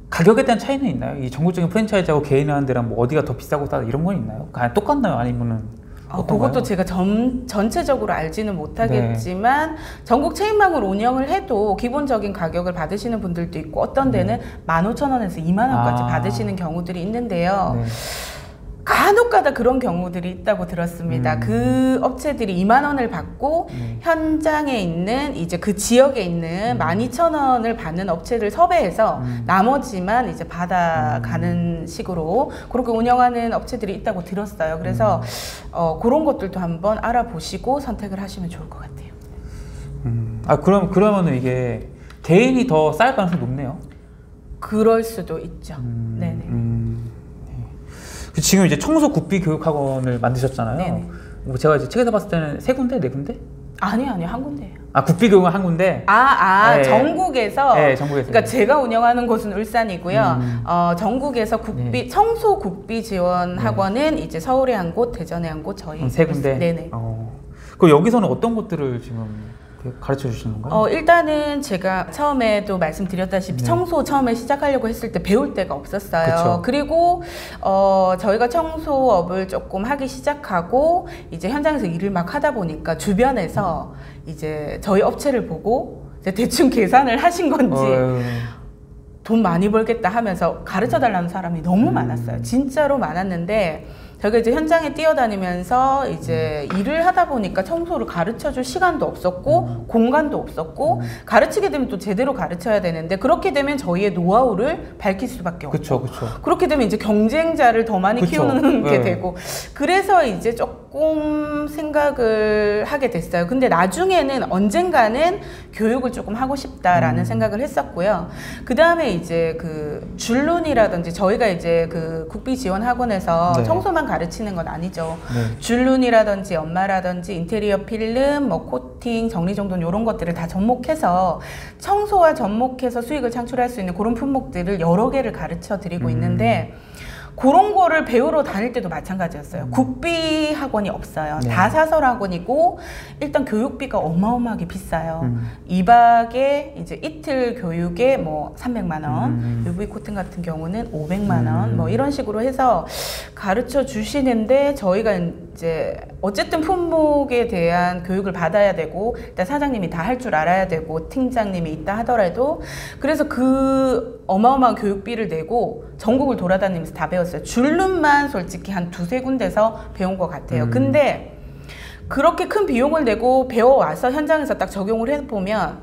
가격에 대한 차이는 있나요? 이 전국적인 프랜차이즈하고 개인 하는 데랑 뭐 어디가 더 비싸고 싸다 이런 건 있나요? 그냥 똑같나요? 아니면은 어? 그것도 제가 전, 전체적으로 알지는 못하겠지만 전국 체인망으로 운영을 해도 기본적인 가격을 받으시는 분들도 있고 어떤 데는 15,000원에서 2만 원까지 아. 받으시는 경우들이 있는데요. 네. 간혹가다 그런 경우들이 있다고 들었습니다. 음. 그 업체들이 2만 원을 받고 네. 현장에 있는 이제 그 지역에 있는 12,000원을 받는 업체를 섭외해서 음. 나머지만 이제 받아가는 식으로 그렇게 운영하는 업체들이 있다고 들었어요. 그래서 음. 어, 그런 것들도 한번 알아보시고 선택을 하시면 좋을 것 같아요. 음. 아 그럼 그러면은 이게 개인이 더 쌀 가능성이 높네요. 그럴 수도 있죠. 음, 네네. 음, 네. 그 지금 이제 청소 국비 교육학원을 만드셨잖아요. 네네. 뭐 제가 이제 책에서 봤을 때는 세 군데, 네 군데? 아니요, 아니요, 한 군데예요. 아 국비 교육은 한 군데. 아, 아, 네. 전국에서 네, 전국에서. 그러니까 제가 운영하는 곳은 울산이고요. 음. 어, 전국에서 국비 네. 청소 국비 지원 학원은 이제 서울에 한 곳, 대전에 한 곳, 저희 음, 세 군데. 네네. 어. 그 여기서는 어떤 것들을 지금 이렇게 가르쳐 주시는 건가요? 어, 일단은 제가 처음에도 말씀드렸다시피 네. 청소 처음에 시작하려고 했을 때 배울 데가 없었어요. 그쵸. 그리고 어, 저희가 청소업을 조금 하기 시작하고 이제 현장에서 일을 막 하다 보니까 주변에서 이제 저희 업체를 보고 이제 대충 계산을 하신 건지 어, 돈 많이 벌겠다 하면서 가르쳐 달라는 사람이 너무 음. 많았어요. 진짜로 많았는데 저희가 이제 현장에 뛰어다니면서 이제 일을 하다 보니까 청소를 가르쳐 줄 시간도 없었고 공간도 없었고 가르치게 되면 또 제대로 가르쳐야 되는데 그렇게 되면 저희의 노하우를 밝힐 수밖에 없고 그쵸 그쵸. 그렇게 되면 이제 경쟁자를 더 많이 그쵸. 키우는 게 네. 되고 그래서 이제 조금 생각을 하게 됐어요. 근데 나중에는 언젠가는 교육을 조금 하고 싶다라는 음. 생각을 했었고요. 그 다음에 이제 그 줄눈이라든지 저희가 이제 그 국비 지원 학원에서 네. 청소만 가르치는 건 아니죠. 네. 줄눈이라든지 연마라든지 인테리어 필름, 뭐 코팅, 정리정돈 이런 것들을 다 접목해서 청소와 접목해서 수익을 창출할 수 있는 그런 품목들을 여러 개를 가르쳐 드리고 음. 있는데 그런 거를 배우러 다닐 때도 마찬가지였어요. 국비 학원이 없어요. 음. 네. 다 사설 학원이고 일단 교육비가 어마어마하게 비싸요. 음. 2박에 이제 이틀 교육에 뭐 300만 원, 음. UV 코팅 같은 경우는 500만 원, 음. 뭐 이런 식으로 해서 가르쳐 주시는데 저희가 이제 어쨌든 품목에 대한 교육을 받아야 되고 일단 사장님이 다 할 줄 알아야 되고 팀장님이 있다 하더라도 그래서 그 어마어마한 교육비를 내고 전국을 돌아다니면서 다 배웠어요. 줄눈만 솔직히 한 두세 군데서 배운 것 같아요. 음. 근데 그렇게 큰 비용을 내고 배워와서 현장에서 딱 적용을 해보면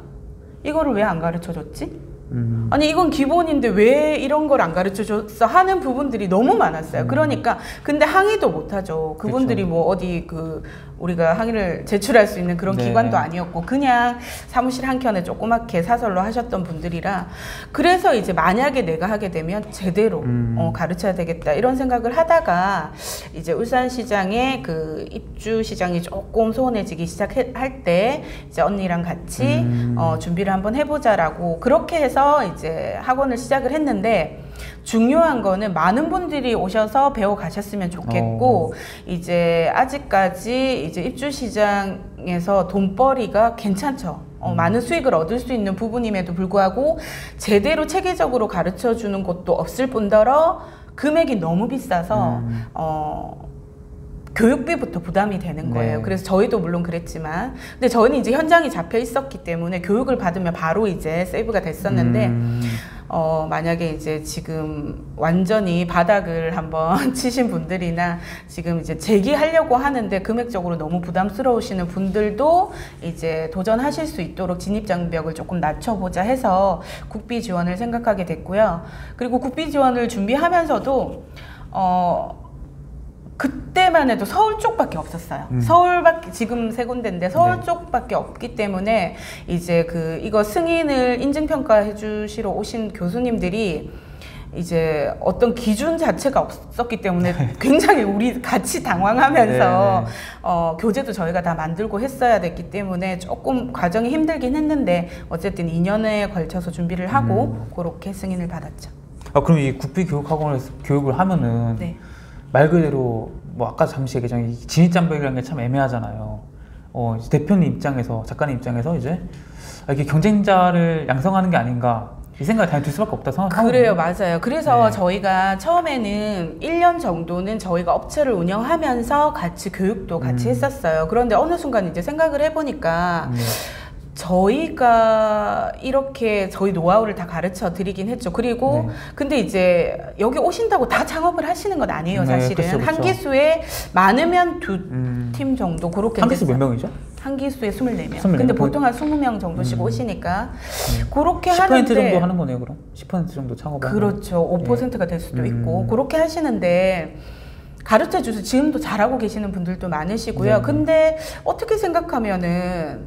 이거를 왜 안 가르쳐 줬지? 음. 아니 이건 기본인데 왜 이런 걸 안 가르쳐 줬어 하는 부분들이 너무 많았어요. 음. 그러니까 근데 항의도 못 하죠. 그분들이 그쵸. 뭐 어디 그 우리가 항의를 제출할 수 있는 그런 네. 기관도 아니었고 그냥 사무실 한 켠에 조그맣게 사설로 하셨던 분들이라 그래서 이제 만약에 내가 하게 되면 제대로 음. 어, 가르쳐야 되겠다 이런 생각을 하다가 이제 울산시장의 그 입주 시장이 조금 소원해지기 시작할 때 이제 언니랑 같이 음. 어, 준비를 한번 해보자라고 그렇게 해서 이제 학원을 시작을 했는데 중요한 거는 많은 분들이 오셔서 배워 가셨으면 좋겠고 이제 아직까지 이제 입주 시장에서 돈벌이가 괜찮죠. 어, 많은 수익을 얻을 수 있는 부분임에도 불구하고 제대로 체계적으로 가르쳐 주는 곳도 없을 뿐더러 금액이 너무 비싸서 음. 어, 교육비부터 부담이 되는 거예요. 네. 그래서 저희도 물론 그랬지만, 근데 저희는 이제 현장이 잡혀 있었기 때문에 교육을 받으면 바로 이제 세이브가 됐었는데, 음. 어, 만약에 이제 지금 완전히 바닥을 한번 치신 분들이나 지금 이제 재기하려고 하는데 금액적으로 너무 부담스러우시는 분들도 이제 도전하실 수 있도록 진입장벽을 조금 낮춰보자 해서 국비 지원을 생각하게 됐고요. 그리고 국비 지원을 준비하면서도, 어, 그때만 해도 서울 쪽밖에 없었어요. 음. 서울밖에 지금 세 군데인데 서울 네. 쪽밖에 없기 때문에 이제 그 이거 승인을 인증 평가해 주시러 오신 교수님들이 이제 어떤 기준 자체가 없었기 때문에 굉장히 우리 같이 당황하면서 네, 네. 어, 교재도 저희가 다 만들고 했어야 됐기 때문에 조금 과정이 힘들긴 했는데 어쨌든 2년에 걸쳐서 준비를 하고 음. 그렇게 승인을 받았죠. 아 그럼 이 국비 교육 학원에서 교육을 하면은 네. 말 그대로 뭐 아까 잠시 얘기했지만 이 진입장벽이라는 게 참 애매하잖아요. 어 대표님 입장에서 작가님 입장에서 이제 아, 이게 경쟁자를 양성하는 게 아닌가 이 생각이 당연히 들 수밖에 없다 생각하거든요. 그래요, 맞아요. 그래서 네. 저희가 처음에는 1년 정도는 저희가 업체를 운영하면서 같이 교육도 같이 음. 했었어요. 그런데 어느 순간 이제 생각을 해보니까 네. 저희가 이렇게 저희 노하우를 다 가르쳐 드리긴 했죠. 그리고 네. 근데 이제 여기 오신다고 다 창업을 하시는 건 아니에요, 네, 사실은. 그쵸, 그쵸. 한 기수에 많으면 두팀 음. 정도 그렇게 한 기수 이제 몇 명이죠? 한 기수에 24명. 24 명. 근데 보통 한 20명 정도씩 음. 오시니까 네. 그렇게 10% 하는데 정도 하는 거네요, 그럼? 10% 정도 하는 그렇죠. 5%가 될 수도 음. 있고 그렇게 하시는데 가르쳐 주서 지금도 잘하고 계시는 분들도 많으시고요. 네. 근데 어떻게 생각하면은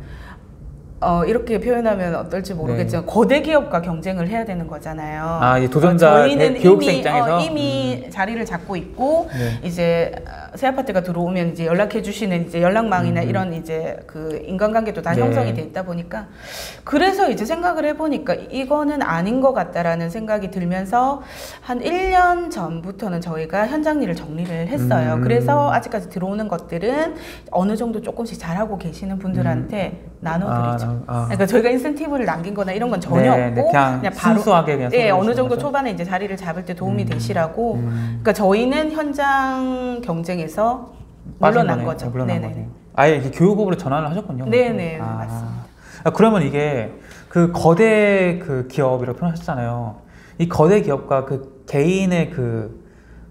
어, 이렇게 표현하면 어떨지 모르겠지만 거대 기업과 경쟁을 해야 되는 거잖아요. 네. 아, 이 도전자 어, 저희는 대- 교육생 이미, 입장에서? 음. 어, 이미 자리를 잡고 있고 네. 이제 어, 새 아파트가 들어오면 이제 연락해 주시는 이제 연락망이나 음. 이런 이제 그 인간관계도 다 네. 형성이 돼 있다 보니까 그래서 이제 생각을 해 보니까 이거는 아닌 것 같다라는 생각이 들면서 한 1년 전부터는 저희가 현장 일을 정리를 했어요. 음. 그래서 아직까지 들어오는 것들은 어느 정도 조금씩 잘하고 계시는 분들한테 나눠드리죠. 아, 아. 그러니까 저희가 인센티브를 남긴거나 이런 건 전혀 네, 없고 네, 그냥 바로 순수하게 그냥 예, 어느 정도 거죠? 초반에 이제 자리를 잡을 때 도움이 음. 되시라고. 음. 그러니까 저희는 현장 경쟁에서 물러난 거네요. 거죠. 물러난 네네네. 거네요. 아예 이렇게 교육업으로 전환을 하셨군요. 네네, 아. 맞습니다. 아, 그러면 이게 그 거대 그 기업이라고 표현하셨잖아요. 이 거대 기업과 그 개인의 그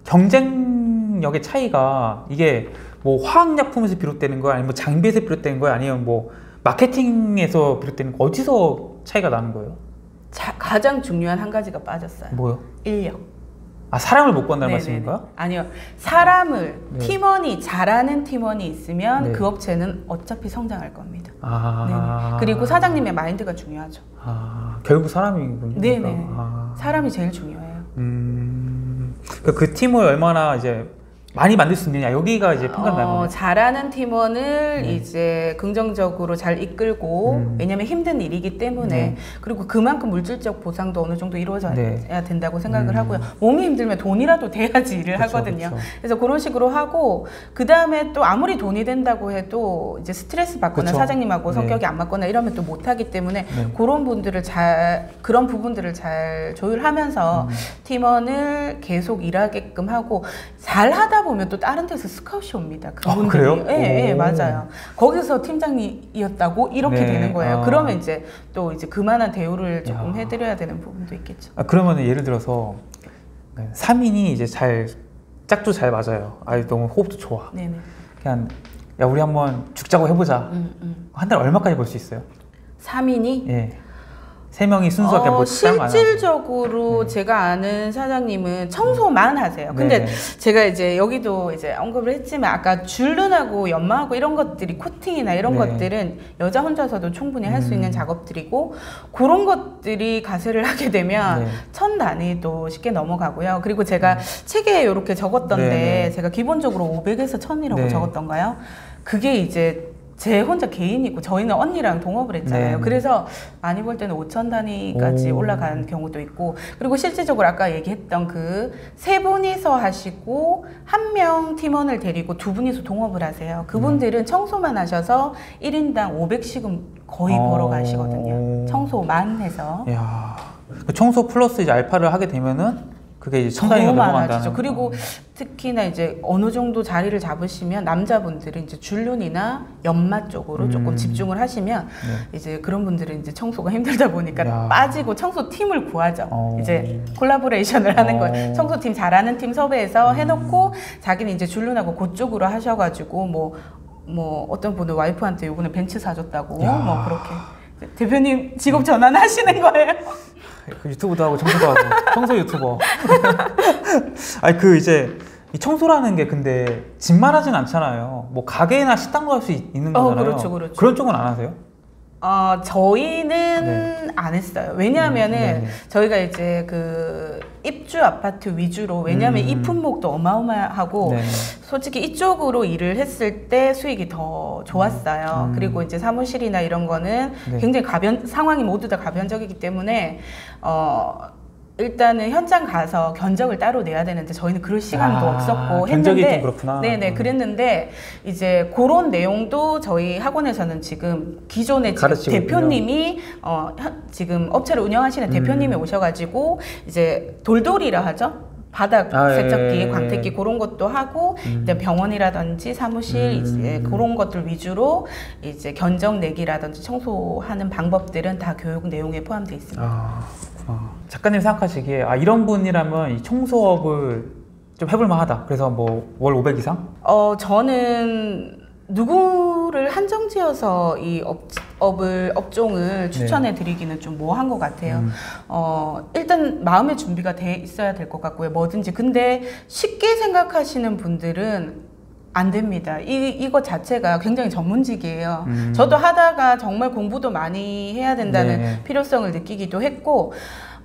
경쟁력의 차이가 이게 뭐 화학약품에서 비롯되는 거야 아니면 뭐 장비에서 비롯되는 거야 아니면 뭐 마케팅에서 비롯되는 거 어디서 차이가 나는 거예요? 자- 가장 중요한 한 가지가 빠졌어요. 뭐요? 인력. 아 사람을 못 구한다는 네네네. 말씀인가? 아니요. 사람을 네. 팀원이 잘하는 팀원이 있으면 네. 그 업체는 어차피 성장할 겁니다. 아 네네. 그리고 사장님의 마인드가 중요하죠. 아 결국 사람이군요. 네네. 그러니까. 아. 사람이 제일 중요해요. 음, 그, 그 팀을 얼마나 이제 많이 만들 수 있느냐 여기가 이제 평가를 어, 나누는 잘하는 팀원을 네. 이제 긍정적으로 잘 이끌고 음. 왜냐면 힘든 일이기 때문에 네. 그리고 그만큼 물질적 보상도 어느 정도 이루어져야 네. 된다고 생각을 음. 하고요. 몸이 힘들면 돈이라도 돼야지 일을 그쵸, 하거든요. 그쵸. 그래서 그런 식으로 하고 그 다음에 또 아무리 돈이 된다고 해도 이제 스트레스 받거나 그쵸. 사장님하고 네. 성격이 안 맞거나 이러면 또 못하기 때문에 네. 그런 분들을 잘 그런 부분들을 잘 조율하면서 음. 팀원을 계속 일하게끔 하고 잘 하다 보면 또 다른 데서 스카웃이 옵니다. 그분들이. 아, 그래요? 예, 예, 오. 맞아요. 거기서 팀장이었다고 이렇게 네. 되는 거예요. 아. 그러면 이제 또 이제 그만한 대우를 조금 야. 해드려야 되는 부분도 있겠죠. 아, 그러면 예를 들어서 3인이 이제 잘 짝도 잘 맞아요. 아 너무 호흡도 좋아. 네네. 그냥 야 우리 한번 죽자고 해보자. 음, 음. 한달 얼마까지 벌 수 있어요? 3인이 예. 세 명이 순수하게 어, 뭐. 실질적으로 네. 제가 아는 사장님은 청소만 하세요. 근데 네. 제가 이제 여기도 이제 언급을 했지만 아까 줄눈하고 연마하고 이런 것들이 코팅이나 이런 네. 것들은 여자 혼자서도 충분히 할수 음. 있는 작업들이고 그런 것들이 가세를 하게 되면 네. 천 단위도 쉽게 넘어가고요. 그리고 제가 책에 이렇게 적었던데 음. 네, 네. 제가 기본적으로 500에서 1000이라고 네. 적었던가요? 그게 이제 제 혼자 개인이고 저희는 언니랑 동업을 했잖아요. 네. 그래서 많이 볼 때는 5천 단위까지 오. 올라가는 경우도 있고 그리고 실질적으로 아까 얘기했던 그 세 분이서 하시고 한 명 팀원을 데리고 두 분이서 동업을 하세요. 그분들은 청소만 하셔서 1인당 500씩은 거의 어. 벌어 가시거든요. 청소만 해서. 야. 그 청소 플러스 이제 알파를 하게 되면은 그게 이제 천 단위가 더 넘어간다는. 많아지죠. 그리고 특히나 이제 어느 정도 자리를 잡으시면 남자분들은 이제 줄눈이나 연마 쪽으로 조금 음. 집중을 하시면 네. 이제 그런 분들은 이제 청소가 힘들다 보니까 야. 빠지고 청소 팀을 구하죠. 어. 이제 콜라보레이션을 하는 어. 거예요. 청소 팀 잘하는 팀 섭외해서 음. 해놓고 자기는 이제 줄눈하고 그쪽으로 하셔가지고 뭐. 뭐 어떤 분은 와이프한테 요번에 벤츠 사줬다고 야. 뭐 그렇게 대표님 직업 전환하시는 거예요? 그 유튜브도 하고 청소도 하고 청소 유튜버. 아니 그 이제 이 청소라는 게 근데 집만 하진 않잖아요. 뭐 가게나 식당도 할 수 있는 어, 거잖아요. 그렇죠, 그렇죠. 런 쪽은 안 하세요? 어, 저희는 안 했어요. 왜냐하면은 네. 음, 네네. 저희가 이제 그 입주 아파트 위주로 왜냐하면 음. 이 품목도 어마어마하고 네. 솔직히 이쪽으로 일을 했을 때 수익이 더 좋았어요. 음. 그리고 이제 사무실이나 이런 거는 네. 굉장히 가변 상황이 모두 다 가변적이기 때문에 어 일단은 현장 가서 견적을 따로 내야 되는데 저희는 그럴 시간도 아, 없었고 견적이 했는데 좀 그렇구나. 네네 음. 그랬는데 이제 그런 내용도 저희 학원에서는 지금 기존에 지금 대표님이 어 현- 지금 업체를 운영하시는 음. 대표님이 오셔가지고 이제 돌돌이라 하죠. 바닥 아, 예, 세척기, 예, 광택기 예. 그런 것도 하고 음. 이제 병원이라든지 사무실 음. 이제 그런 것들 위주로 이제 견적 내기라든지 청소하는 방법들은 다 교육 내용에 포함되어 있습니다. 아, 그렇구나. 작가님 생각하시기에 아 이런 분이라면 이 청소업을 좀 해볼 만하다. 그래서 뭐 월 500 이상? 어 저는 누구를 한정지어서 이 업, 업을 업종을 추천해 드리기는 좀 뭐한 것 같아요. 음. 어 일단 마음의 준비가 돼 있어야 될 것 같고요. 뭐든지 근데 쉽게 생각하시는 분들은 안 됩니다. 이 이거 자체가 굉장히 전문직이에요. 음. 저도 하다가 정말 공부도 많이 해야 된다는 네. 필요성을 느끼기도 했고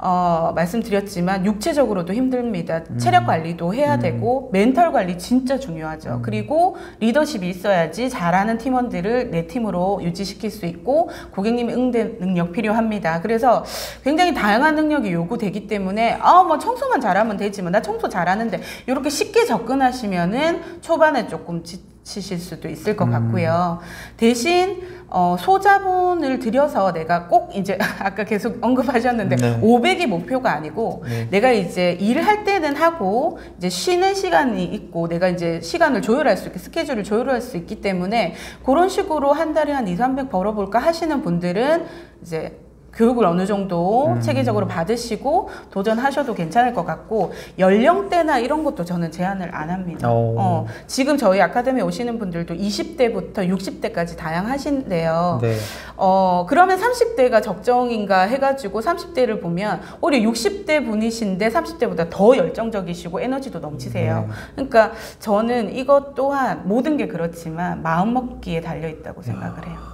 어, 말씀드렸지만 육체적으로도 힘듭니다. 체력 관리도 해야 음. 되고 멘탈 관리 진짜 중요하죠. 그리고 리더십이 있어야지 잘하는 팀원들을 내 팀으로 유지시킬 수 있고 고객님의 응대 능력 필요합니다. 그래서 굉장히 다양한 능력이 요구되기 때문에 아뭐 청소만 잘하면 되지만 나 청소 잘하는데 이렇게 쉽게 접근하시면은 초반에 조금 지치실 수도 있을 것 음. 같고요. 대신 어, 소자본을 들여서 내가 꼭 이제 아까 계속 언급하셨는데 네. 500이 목표가 아니고 네. 내가 이제 일을 할 때는 하고 이제 쉬는 시간이 있고 내가 이제 시간을 조율할 수 있게 스케줄을 조율할 수 있기 때문에 그런 식으로 한 달에 한 2, 300 벌어볼까 하시는 분들은 이제 교육을 어느 정도 음. 체계적으로 받으시고 도전하셔도 괜찮을 것 같고 연령대나 이런 것도 저는 제한을 안 합니다. 오. 어, 지금 저희 아카데미 오시는 분들도 20대부터 60대까지 다양하신데요. 네. 어, 그러면 30대가 적정인가 해가지고 30대를 보면 오히려 60대 분이신데 30대보다 더 열정적이시고 에너지도 넘치세요. 네. 그러니까 저는 이것 또한 모든 게 그렇지만 마음 먹기에 달려 있다고 생각을 해요.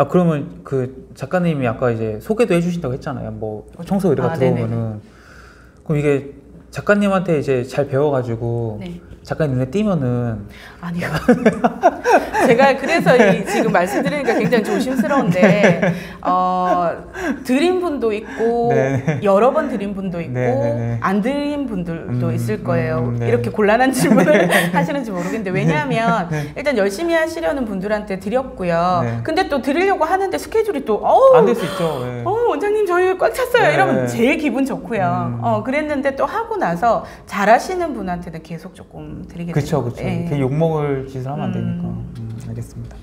아 그러면 그 작가님이 아까 이제 소개도 해주신다고 했잖아요. 뭐 청소 의뢰가 아, 들어오면은 그럼 이게 작가님한테 이제 잘 배워가지고 네. 작가님 눈에 띄면은 아니요. 제가 그래서 이 지금 말씀드리니까 굉장히 조심스러운데, 어, 드린 분도 있고, 네. 여러 번 드린 분도 있고, 네, 네, 네. 안 드린 분들도 음, 있을 거예요. 음, 네. 이렇게 곤란한 질문을 하시는지 모르겠는데, 왜냐하면 네. 일단 열심히 하시려는 분들한테 드렸고요. 네. 근데 또 드리려고 하는데 스케줄이 또, 어우, 안될 수 있죠. 예. 어, 원장님 저희 꽉 찼어요. 네. 이러면 제일 기분 좋고요. 음. 어, 그랬는데 또 하고 나서 잘하시는 분한테는 계속 조금 드리게 그쵸, 되는 그쵸. 예. 그 욕먹 을 짓을 하면 안 되니까. 음. 음, 알겠습니다.